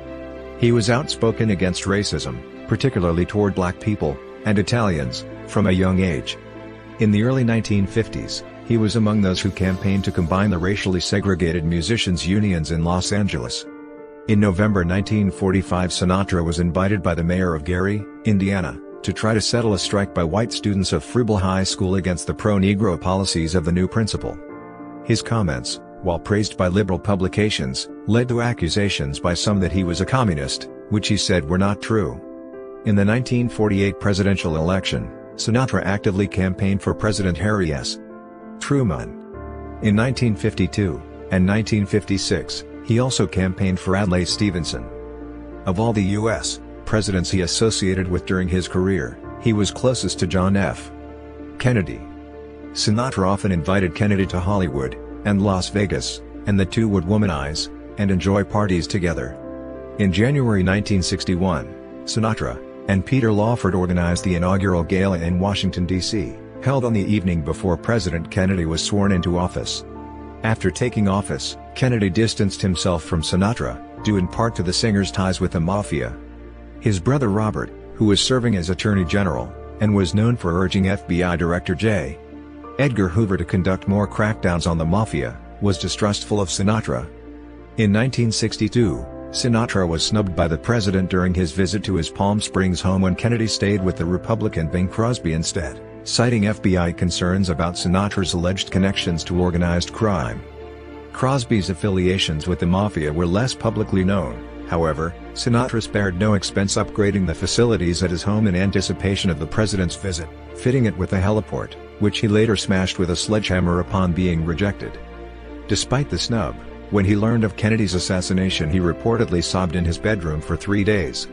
He was outspoken against racism, particularly toward black people, and Italians, from a young age. In the early 1950s, he was among those who campaigned to combine the racially segregated musicians' unions in Los Angeles. In November 1945 Sinatra was invited by the mayor of Gary, Indiana, to try to settle a strike by white students of Froebel High School against the pro-Negro policies of the new principal. His comments, while praised by liberal publications, led to accusations by some that he was a communist, which he said were not true. In the 1948 presidential election, Sinatra actively campaigned for President Harry S. Truman. In 1952 and 1956, he also campaigned for Adlai Stevenson. Of all the U.S. presidents he associated with during his career, he was closest to John F. Kennedy. Sinatra often invited Kennedy to Hollywood and Las Vegas, and the two would womanize and enjoy parties together. In January 1961, Sinatra and Peter Lawford organized the inaugural gala in Washington, D.C., held on the evening before President Kennedy was sworn into office. After taking office, Kennedy distanced himself from Sinatra, due in part to the singer's ties with the Mafia. His brother Robert, who was serving as Attorney General, and was known for urging FBI Director J. Edgar Hoover to conduct more crackdowns on the Mafia, was distrustful of Sinatra. In 1962, Sinatra was snubbed by the president during his visit to his Palm Springs home when Kennedy stayed with the Republican Bing Crosby instead, citing FBI concerns about Sinatra's alleged connections to organized crime. Crosby's affiliations with the Mafia were less publicly known, however, Sinatra spared no expense upgrading the facilities at his home in anticipation of the president's visit, fitting it with a heliport, which he later smashed with a sledgehammer upon being rejected. Despite the snub, when he learned of Kennedy's assassination he reportedly sobbed in his bedroom for three days.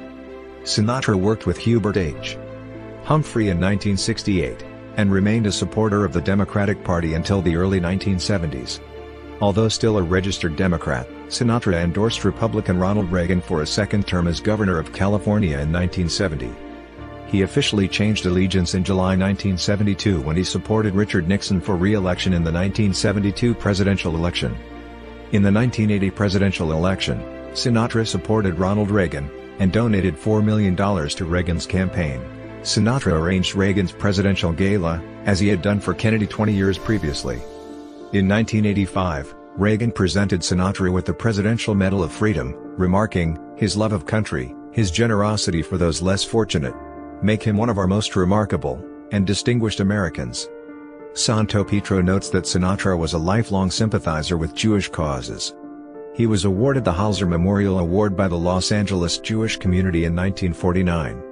Sinatra worked with Hubert H. Humphrey in 1968, and remained a supporter of the Democratic Party until the early 1970s. Although still a registered Democrat, Sinatra endorsed Republican Ronald Reagan for a second term as governor of California in 1970. He officially changed allegiance in July 1972 when he supported Richard Nixon for re-election in the 1972 presidential election. In the 1980 presidential election, Sinatra supported Ronald Reagan, and donated $4 million to Reagan's campaign. Sinatra arranged Reagan's presidential gala, as he had done for Kennedy 20 years previously. In 1985, Reagan presented Sinatra with the Presidential Medal of Freedom, remarking, his love of country, his generosity for those less fortunate, make him one of our most remarkable, and distinguished Americans. Santopietro notes that Sinatra was a lifelong sympathizer with Jewish causes. He was awarded the Hollzer Memorial Award by the Los Angeles Jewish community in 1949.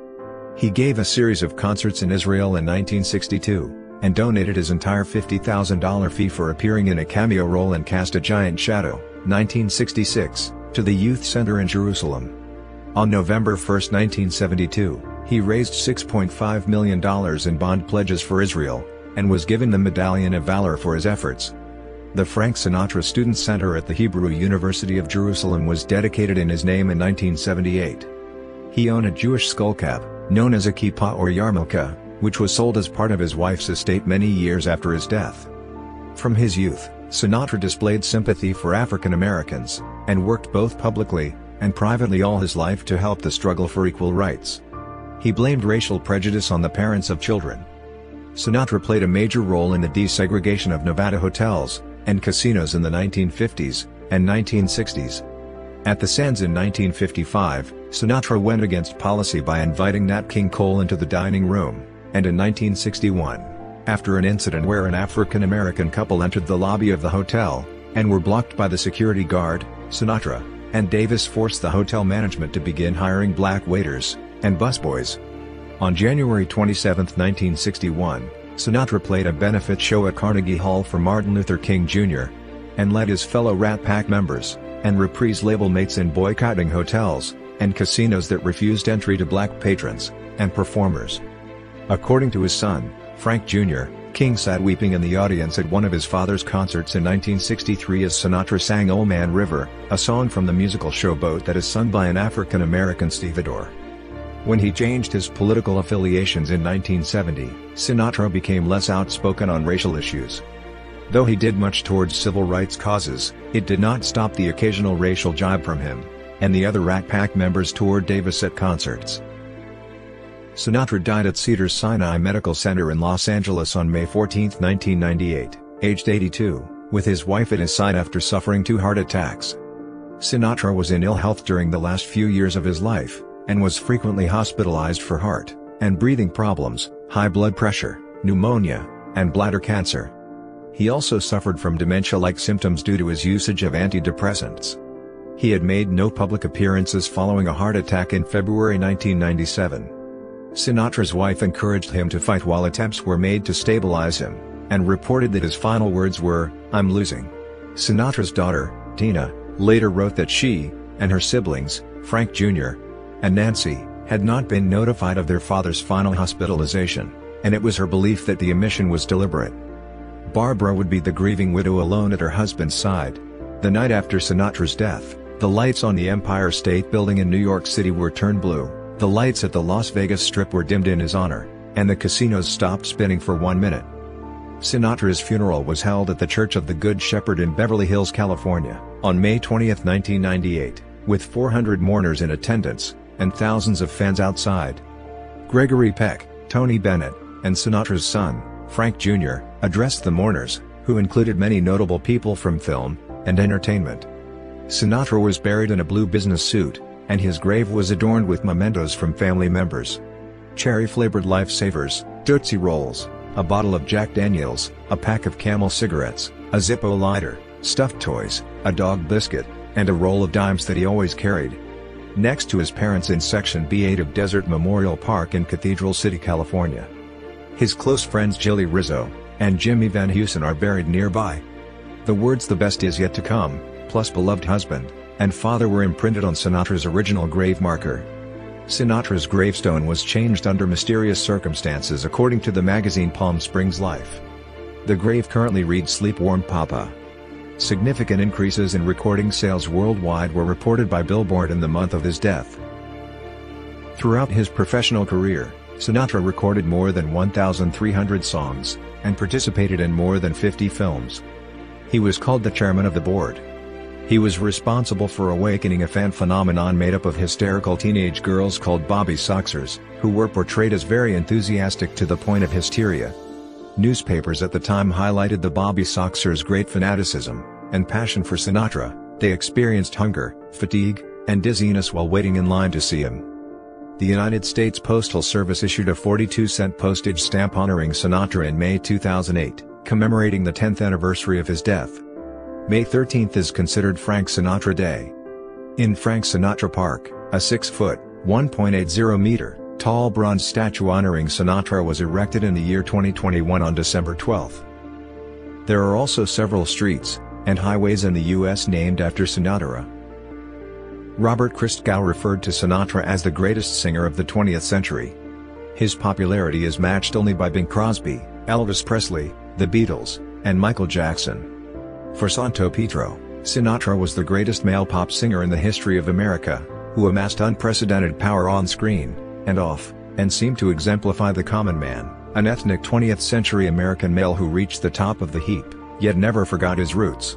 He gave a series of concerts in Israel in 1962, and donated his entire $50,000 fee for appearing in a cameo role in Cast a Giant Shadow, 1966, to the Youth Center in Jerusalem. On November 1, 1972, he raised $6.5 million in bond pledges for Israel, and was given the Medallion of Valor for his efforts. The Frank Sinatra Student Center at the Hebrew University of Jerusalem was dedicated in his name in 1978. He owned a Jewish skullcap, known as a kippah or yarmulke, which was sold as part of his wife's estate many years after his death. From his youth, Sinatra displayed sympathy for African Americans, and worked both publicly and privately all his life to help the struggle for equal rights. He blamed racial prejudice on the parents of children, Sinatra played a major role in the desegregation of Nevada hotels and casinos in the 1950s and 1960s. At the Sands in 1955, Sinatra went against policy by inviting Nat King Cole into the dining room, and in 1961, after an incident where an African-American couple entered the lobby of the hotel, and were blocked by the security guard, Sinatra and Davis forced the hotel management to begin hiring black waiters and busboys. On January 27, 1961, Sinatra played a benefit show at Carnegie Hall for Martin Luther King Jr. and led his fellow Rat Pack members and Reprise label mates in boycotting hotels and casinos that refused entry to black patrons and performers. According to his son, Frank Jr., King sat weeping in the audience at one of his father's concerts in 1963 as Sinatra sang Old Man River, a song from the musical Showboat that is sung by an African-American stevedore. When he changed his political affiliations in 1970, Sinatra became less outspoken on racial issues. Though he did much towards civil rights causes, it did not stop the occasional racial jibe from him, and the other Rat Pack members toured Davis at concerts. Sinatra died at Cedars-Sinai Medical Center in Los Angeles on May 14, 1998, aged 82, with his wife at his side after suffering two heart attacks. Sinatra was in ill health during the last few years of his life, and was frequently hospitalized for heart and breathing problems, high blood pressure, pneumonia, and bladder cancer. He also suffered from dementia-like symptoms due to his usage of antidepressants. He had made no public appearances following a heart attack in February 1997. Sinatra's wife encouraged him to fight while attempts were made to stabilize him, and reported that his final words were, I'm losing. Sinatra's daughter, Tina, later wrote that she, and her siblings, Frank Jr. and Nancy, had not been notified of their father's final hospitalization, and it was her belief that the omission was deliberate. Barbara would be the grieving widow alone at her husband's side. The night after Sinatra's death, the lights on the Empire State Building in New York City were turned blue, the lights at the Las Vegas Strip were dimmed in his honor, and the casinos stopped spinning for one minute. Sinatra's funeral was held at the Church of the Good Shepherd in Beverly Hills, California, on May 20, 1998, with 400 mourners in attendance, and thousands of fans outside. Gregory Peck, Tony Bennett, and Sinatra's son, Frank Jr., addressed the mourners, who included many notable people from film and entertainment. Sinatra was buried in a blue business suit, and his grave was adorned with mementos from family members. Cherry-flavored lifesavers, Tootsie Rolls, a bottle of Jack Daniels, a pack of Camel cigarettes, a Zippo lighter, stuffed toys, a dog biscuit, and a roll of dimes that he always carried. Next to his parents in Section B8 of Desert Memorial Park in Cathedral City, California. His close friends Jilly Rizzo and Jimmy Van Heusen are buried nearby. The words the best is yet to come plus beloved husband, and father were imprinted on Sinatra's original grave marker. Sinatra's gravestone was changed under mysterious circumstances according to the magazine Palm Springs Life. The grave currently reads Sleep Warm Papa. Significant increases in recording sales worldwide were reported by Billboard in the month of his death. Throughout his professional career, Sinatra recorded more than 1,300 songs, and participated in more than 50 films. He was called the chairman of the board. He was responsible for awakening a fan phenomenon made up of hysterical teenage girls called Bobby Soxers, who were portrayed as very enthusiastic to the point of hysteria. Newspapers at the time highlighted the Bobby Soxers' great fanaticism and passion for Sinatra, they experienced hunger, fatigue, and dizziness while waiting in line to see him. The United States Postal Service issued a 42-cent postage stamp honoring Sinatra in May 2008, commemorating the 10th anniversary of his death. May 13 is considered Frank Sinatra Day. In Frank Sinatra Park, a 6-foot, 1.80-meter, tall bronze statue honoring Sinatra was erected in the year 2021 on December 12. There are also several streets and highways in the U.S. named after Sinatra. Robert Christgau referred to Sinatra as the greatest singer of the 20th century. His popularity is matched only by Bing Crosby, Elvis Presley, the Beatles, and Michael Jackson. For Santopietro, Sinatra was the greatest male pop singer in the history of America, who amassed unprecedented power on screen, and off, and seemed to exemplify the common man, an ethnic 20th-century American male who reached the top of the heap, yet never forgot his roots.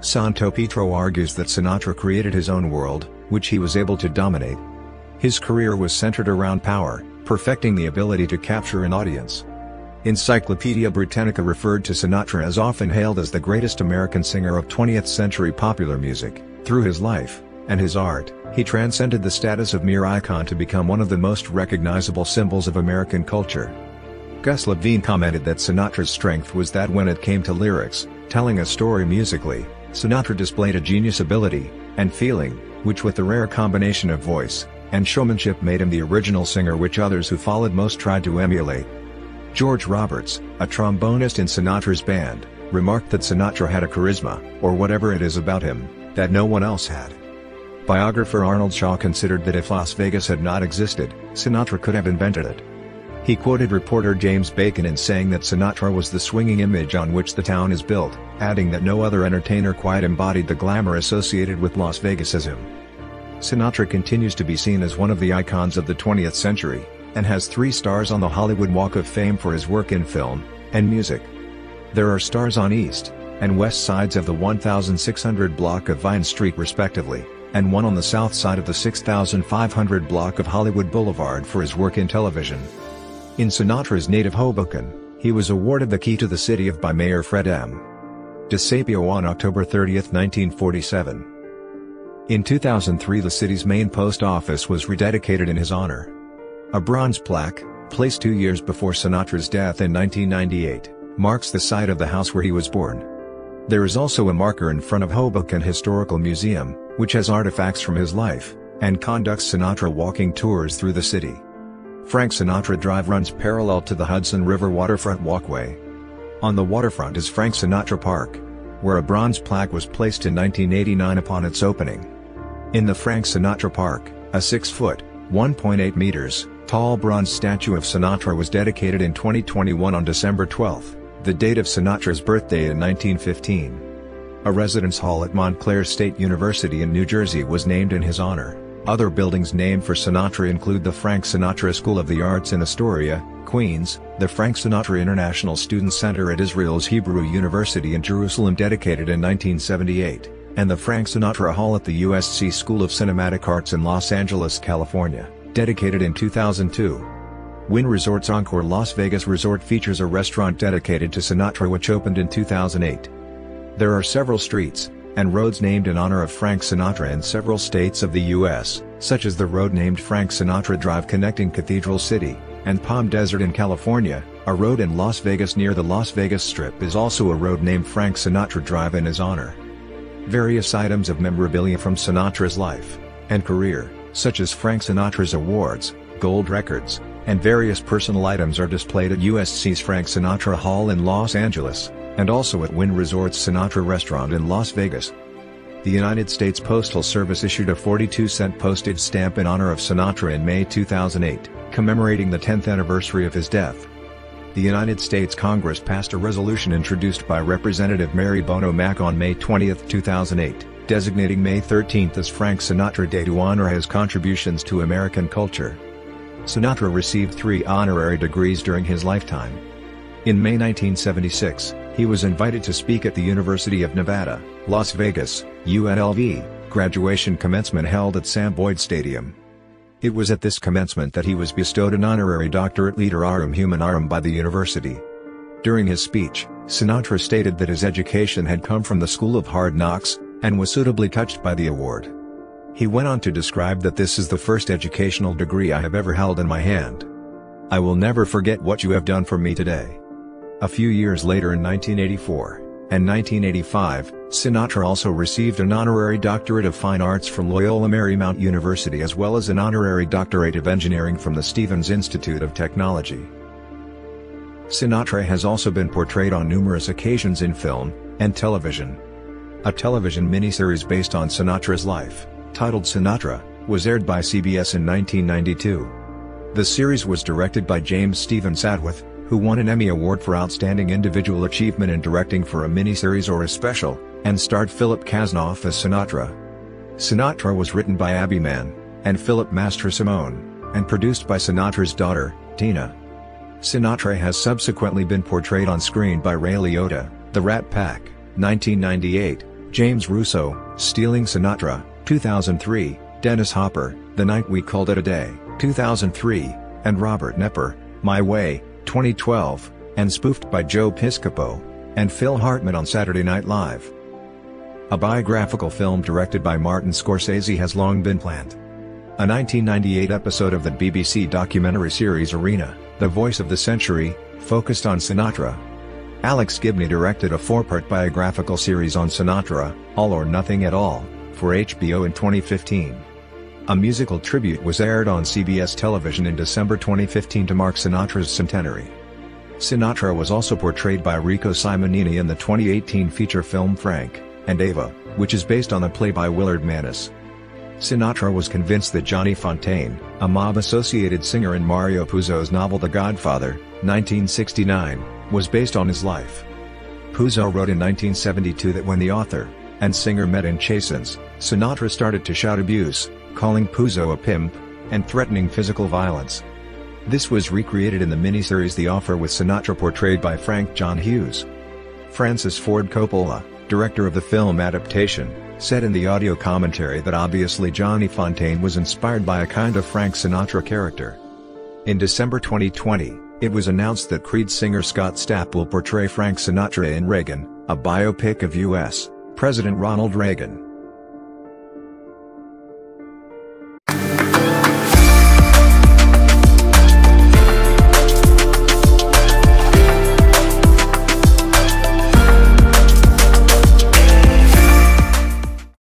Santopietro argues that Sinatra created his own world, which he was able to dominate. His career was centered around power, perfecting the ability to capture an audience. Encyclopedia Britannica referred to Sinatra as often hailed as the greatest American singer of 20th century popular music. Through his life, and his art, he transcended the status of mere icon to become one of the most recognizable symbols of American culture. Gus Levene commented that Sinatra's strength was that when it came to lyrics, telling a story musically, Sinatra displayed a genius ability, and feeling, which with the rare combination of voice, and showmanship made him the original singer which others who followed most tried to emulate. George Roberts, a trombonist in Sinatra's band, remarked that Sinatra had a charisma, or whatever it is about him, that no one else had. Biographer Arnold Shaw considered that if Las Vegas had not existed, Sinatra could have invented it. He quoted reporter James Bacon in saying that Sinatra was the swinging image on which the town is built, adding that no other entertainer quite embodied the glamour associated with Las Vegas as him. Sinatra continues to be seen as one of the icons of the 20th century, and has three stars on the Hollywood Walk of Fame for his work in film and music. There are stars on east and west sides of the 1600 block of Vine Street respectively, and one on the south side of the 6500 block of Hollywood Boulevard for his work in television. In Sinatra's native Hoboken, he was awarded the key to the city of by Mayor Fred M. DeSapio on October 30, 1947. In 2003 the city's main post office was rededicated in his honor. A bronze plaque, placed two years before Sinatra's death in 1998, marks the site of the house where he was born. There is also a marker in front of Hoboken Historical Museum, which has artifacts from his life, and conducts Sinatra walking tours through the city. Frank Sinatra Drive runs parallel to the Hudson River waterfront walkway. On the waterfront is Frank Sinatra Park, where a bronze plaque was placed in 1989 upon its opening. In the Frank Sinatra Park, a 6-foot, 1.8 meters, tall bronze statue of Sinatra was dedicated in 2021 on December 12, the date of Sinatra's birthday in 1915. A residence hall at Montclair State University in New Jersey was named in his honor. Other buildings named for Sinatra include the Frank Sinatra School of the Arts in Astoria, Queens, the Frank Sinatra International Student Center at Israel's Hebrew University in Jerusalem dedicated in 1978, and the Frank Sinatra Hall at the USC School of Cinematic Arts in Los Angeles, California, dedicated in 2002. Wynn Resorts Encore Las Vegas Resort features a restaurant dedicated to Sinatra which opened in 2008. There are several streets, and roads named in honor of Frank Sinatra in several states of the U.S., such as the road named Frank Sinatra Drive connecting Cathedral City, and Palm Desert in California, a road in Las Vegas near the Las Vegas Strip is also a road named Frank Sinatra Drive in his honor. Various items of memorabilia from Sinatra's life and career, such as Frank Sinatra's awards, gold records, and various personal items are displayed at USC's Frank Sinatra Hall in Los Angeles and also at Wynn Resorts Sinatra Restaurant in Las Vegas. The United States Postal Service issued a 42-cent postage stamp in honor of Sinatra in May 2008, commemorating the 10th anniversary of his death. The United States Congress passed a resolution introduced by Representative Mary Bono Mack on May 20, 2008, designating May 13 as Frank Sinatra Day to honor his contributions to American culture. Sinatra received three honorary degrees during his lifetime. In May 1976, he was invited to speak at the University of Nevada, Las Vegas, UNLV, graduation commencement held at Sam Boyd Stadium. It was at this commencement that he was bestowed an honorary doctorate literarum humanarum by the university. During his speech, Sinatra stated that his education had come from the School of Hard Knocks, and was suitably touched by the award. He went on to describe that this is the first educational degree I have ever held in my hand. I will never forget what you have done for me today. A few years later in 1984 and 1985, Sinatra also received an honorary doctorate of fine arts from Loyola Marymount University as well as an honorary doctorate of engineering from the Stevens Institute of Technology. Sinatra has also been portrayed on numerous occasions in film and television. A television miniseries based on Sinatra's life, titled Sinatra, was aired by CBS in 1992. The series was directed by James Stephen Sadwith, who won an Emmy Award for Outstanding Individual Achievement in Directing for a Miniseries or a Special, and starred Philip Kasnoff as Sinatra. Sinatra was written by Abby Mann, and Philip Mastrosimone, and produced by Sinatra's daughter, Tina. Sinatra has subsequently been portrayed on screen by Ray Liotta, The Rat Pack, 1998, James Russo, Stealing Sinatra, 2003, Dennis Hopper, The Night We Called It a Day, 2003, and Robert Knepper, My Way, 2012, and spoofed by Joe Piscopo and Phil Hartman on Saturday Night Live. A biographical film directed by Martin Scorsese has long been planned. A 1998 episode of the BBC documentary series Arena, The Voice of the Century, focused on Sinatra. Alex Gibney directed a four-part biographical series on Sinatra, All or Nothing at All, for HBO in 2015. A musical tribute was aired on CBS television in December 2015 to mark Sinatra's centenary. Sinatra was also portrayed by Rico Simonini in the 2018 feature film Frank and Ava, which is based on a play by Willard Manus. Sinatra was convinced that Johnny Fontane, a mob-associated singer in Mario Puzo's novel The Godfather, 1969, was based on his life. Puzo wrote in 1972 that when the author and singer met in Chasen's, Sinatra started to shout abuse, calling Puzo a pimp, and threatening physical violence. This was recreated in the miniseries The Offer with Sinatra portrayed by Frank John Hughes. Francis Ford Coppola, director of the film adaptation, said in the audio commentary that obviously Johnny Fontane was inspired by a kind of Frank Sinatra character. In December 2020, it was announced that Creed singer Scott Stapp will portray Frank Sinatra in Reagan, a biopic of U.S. President Ronald Reagan.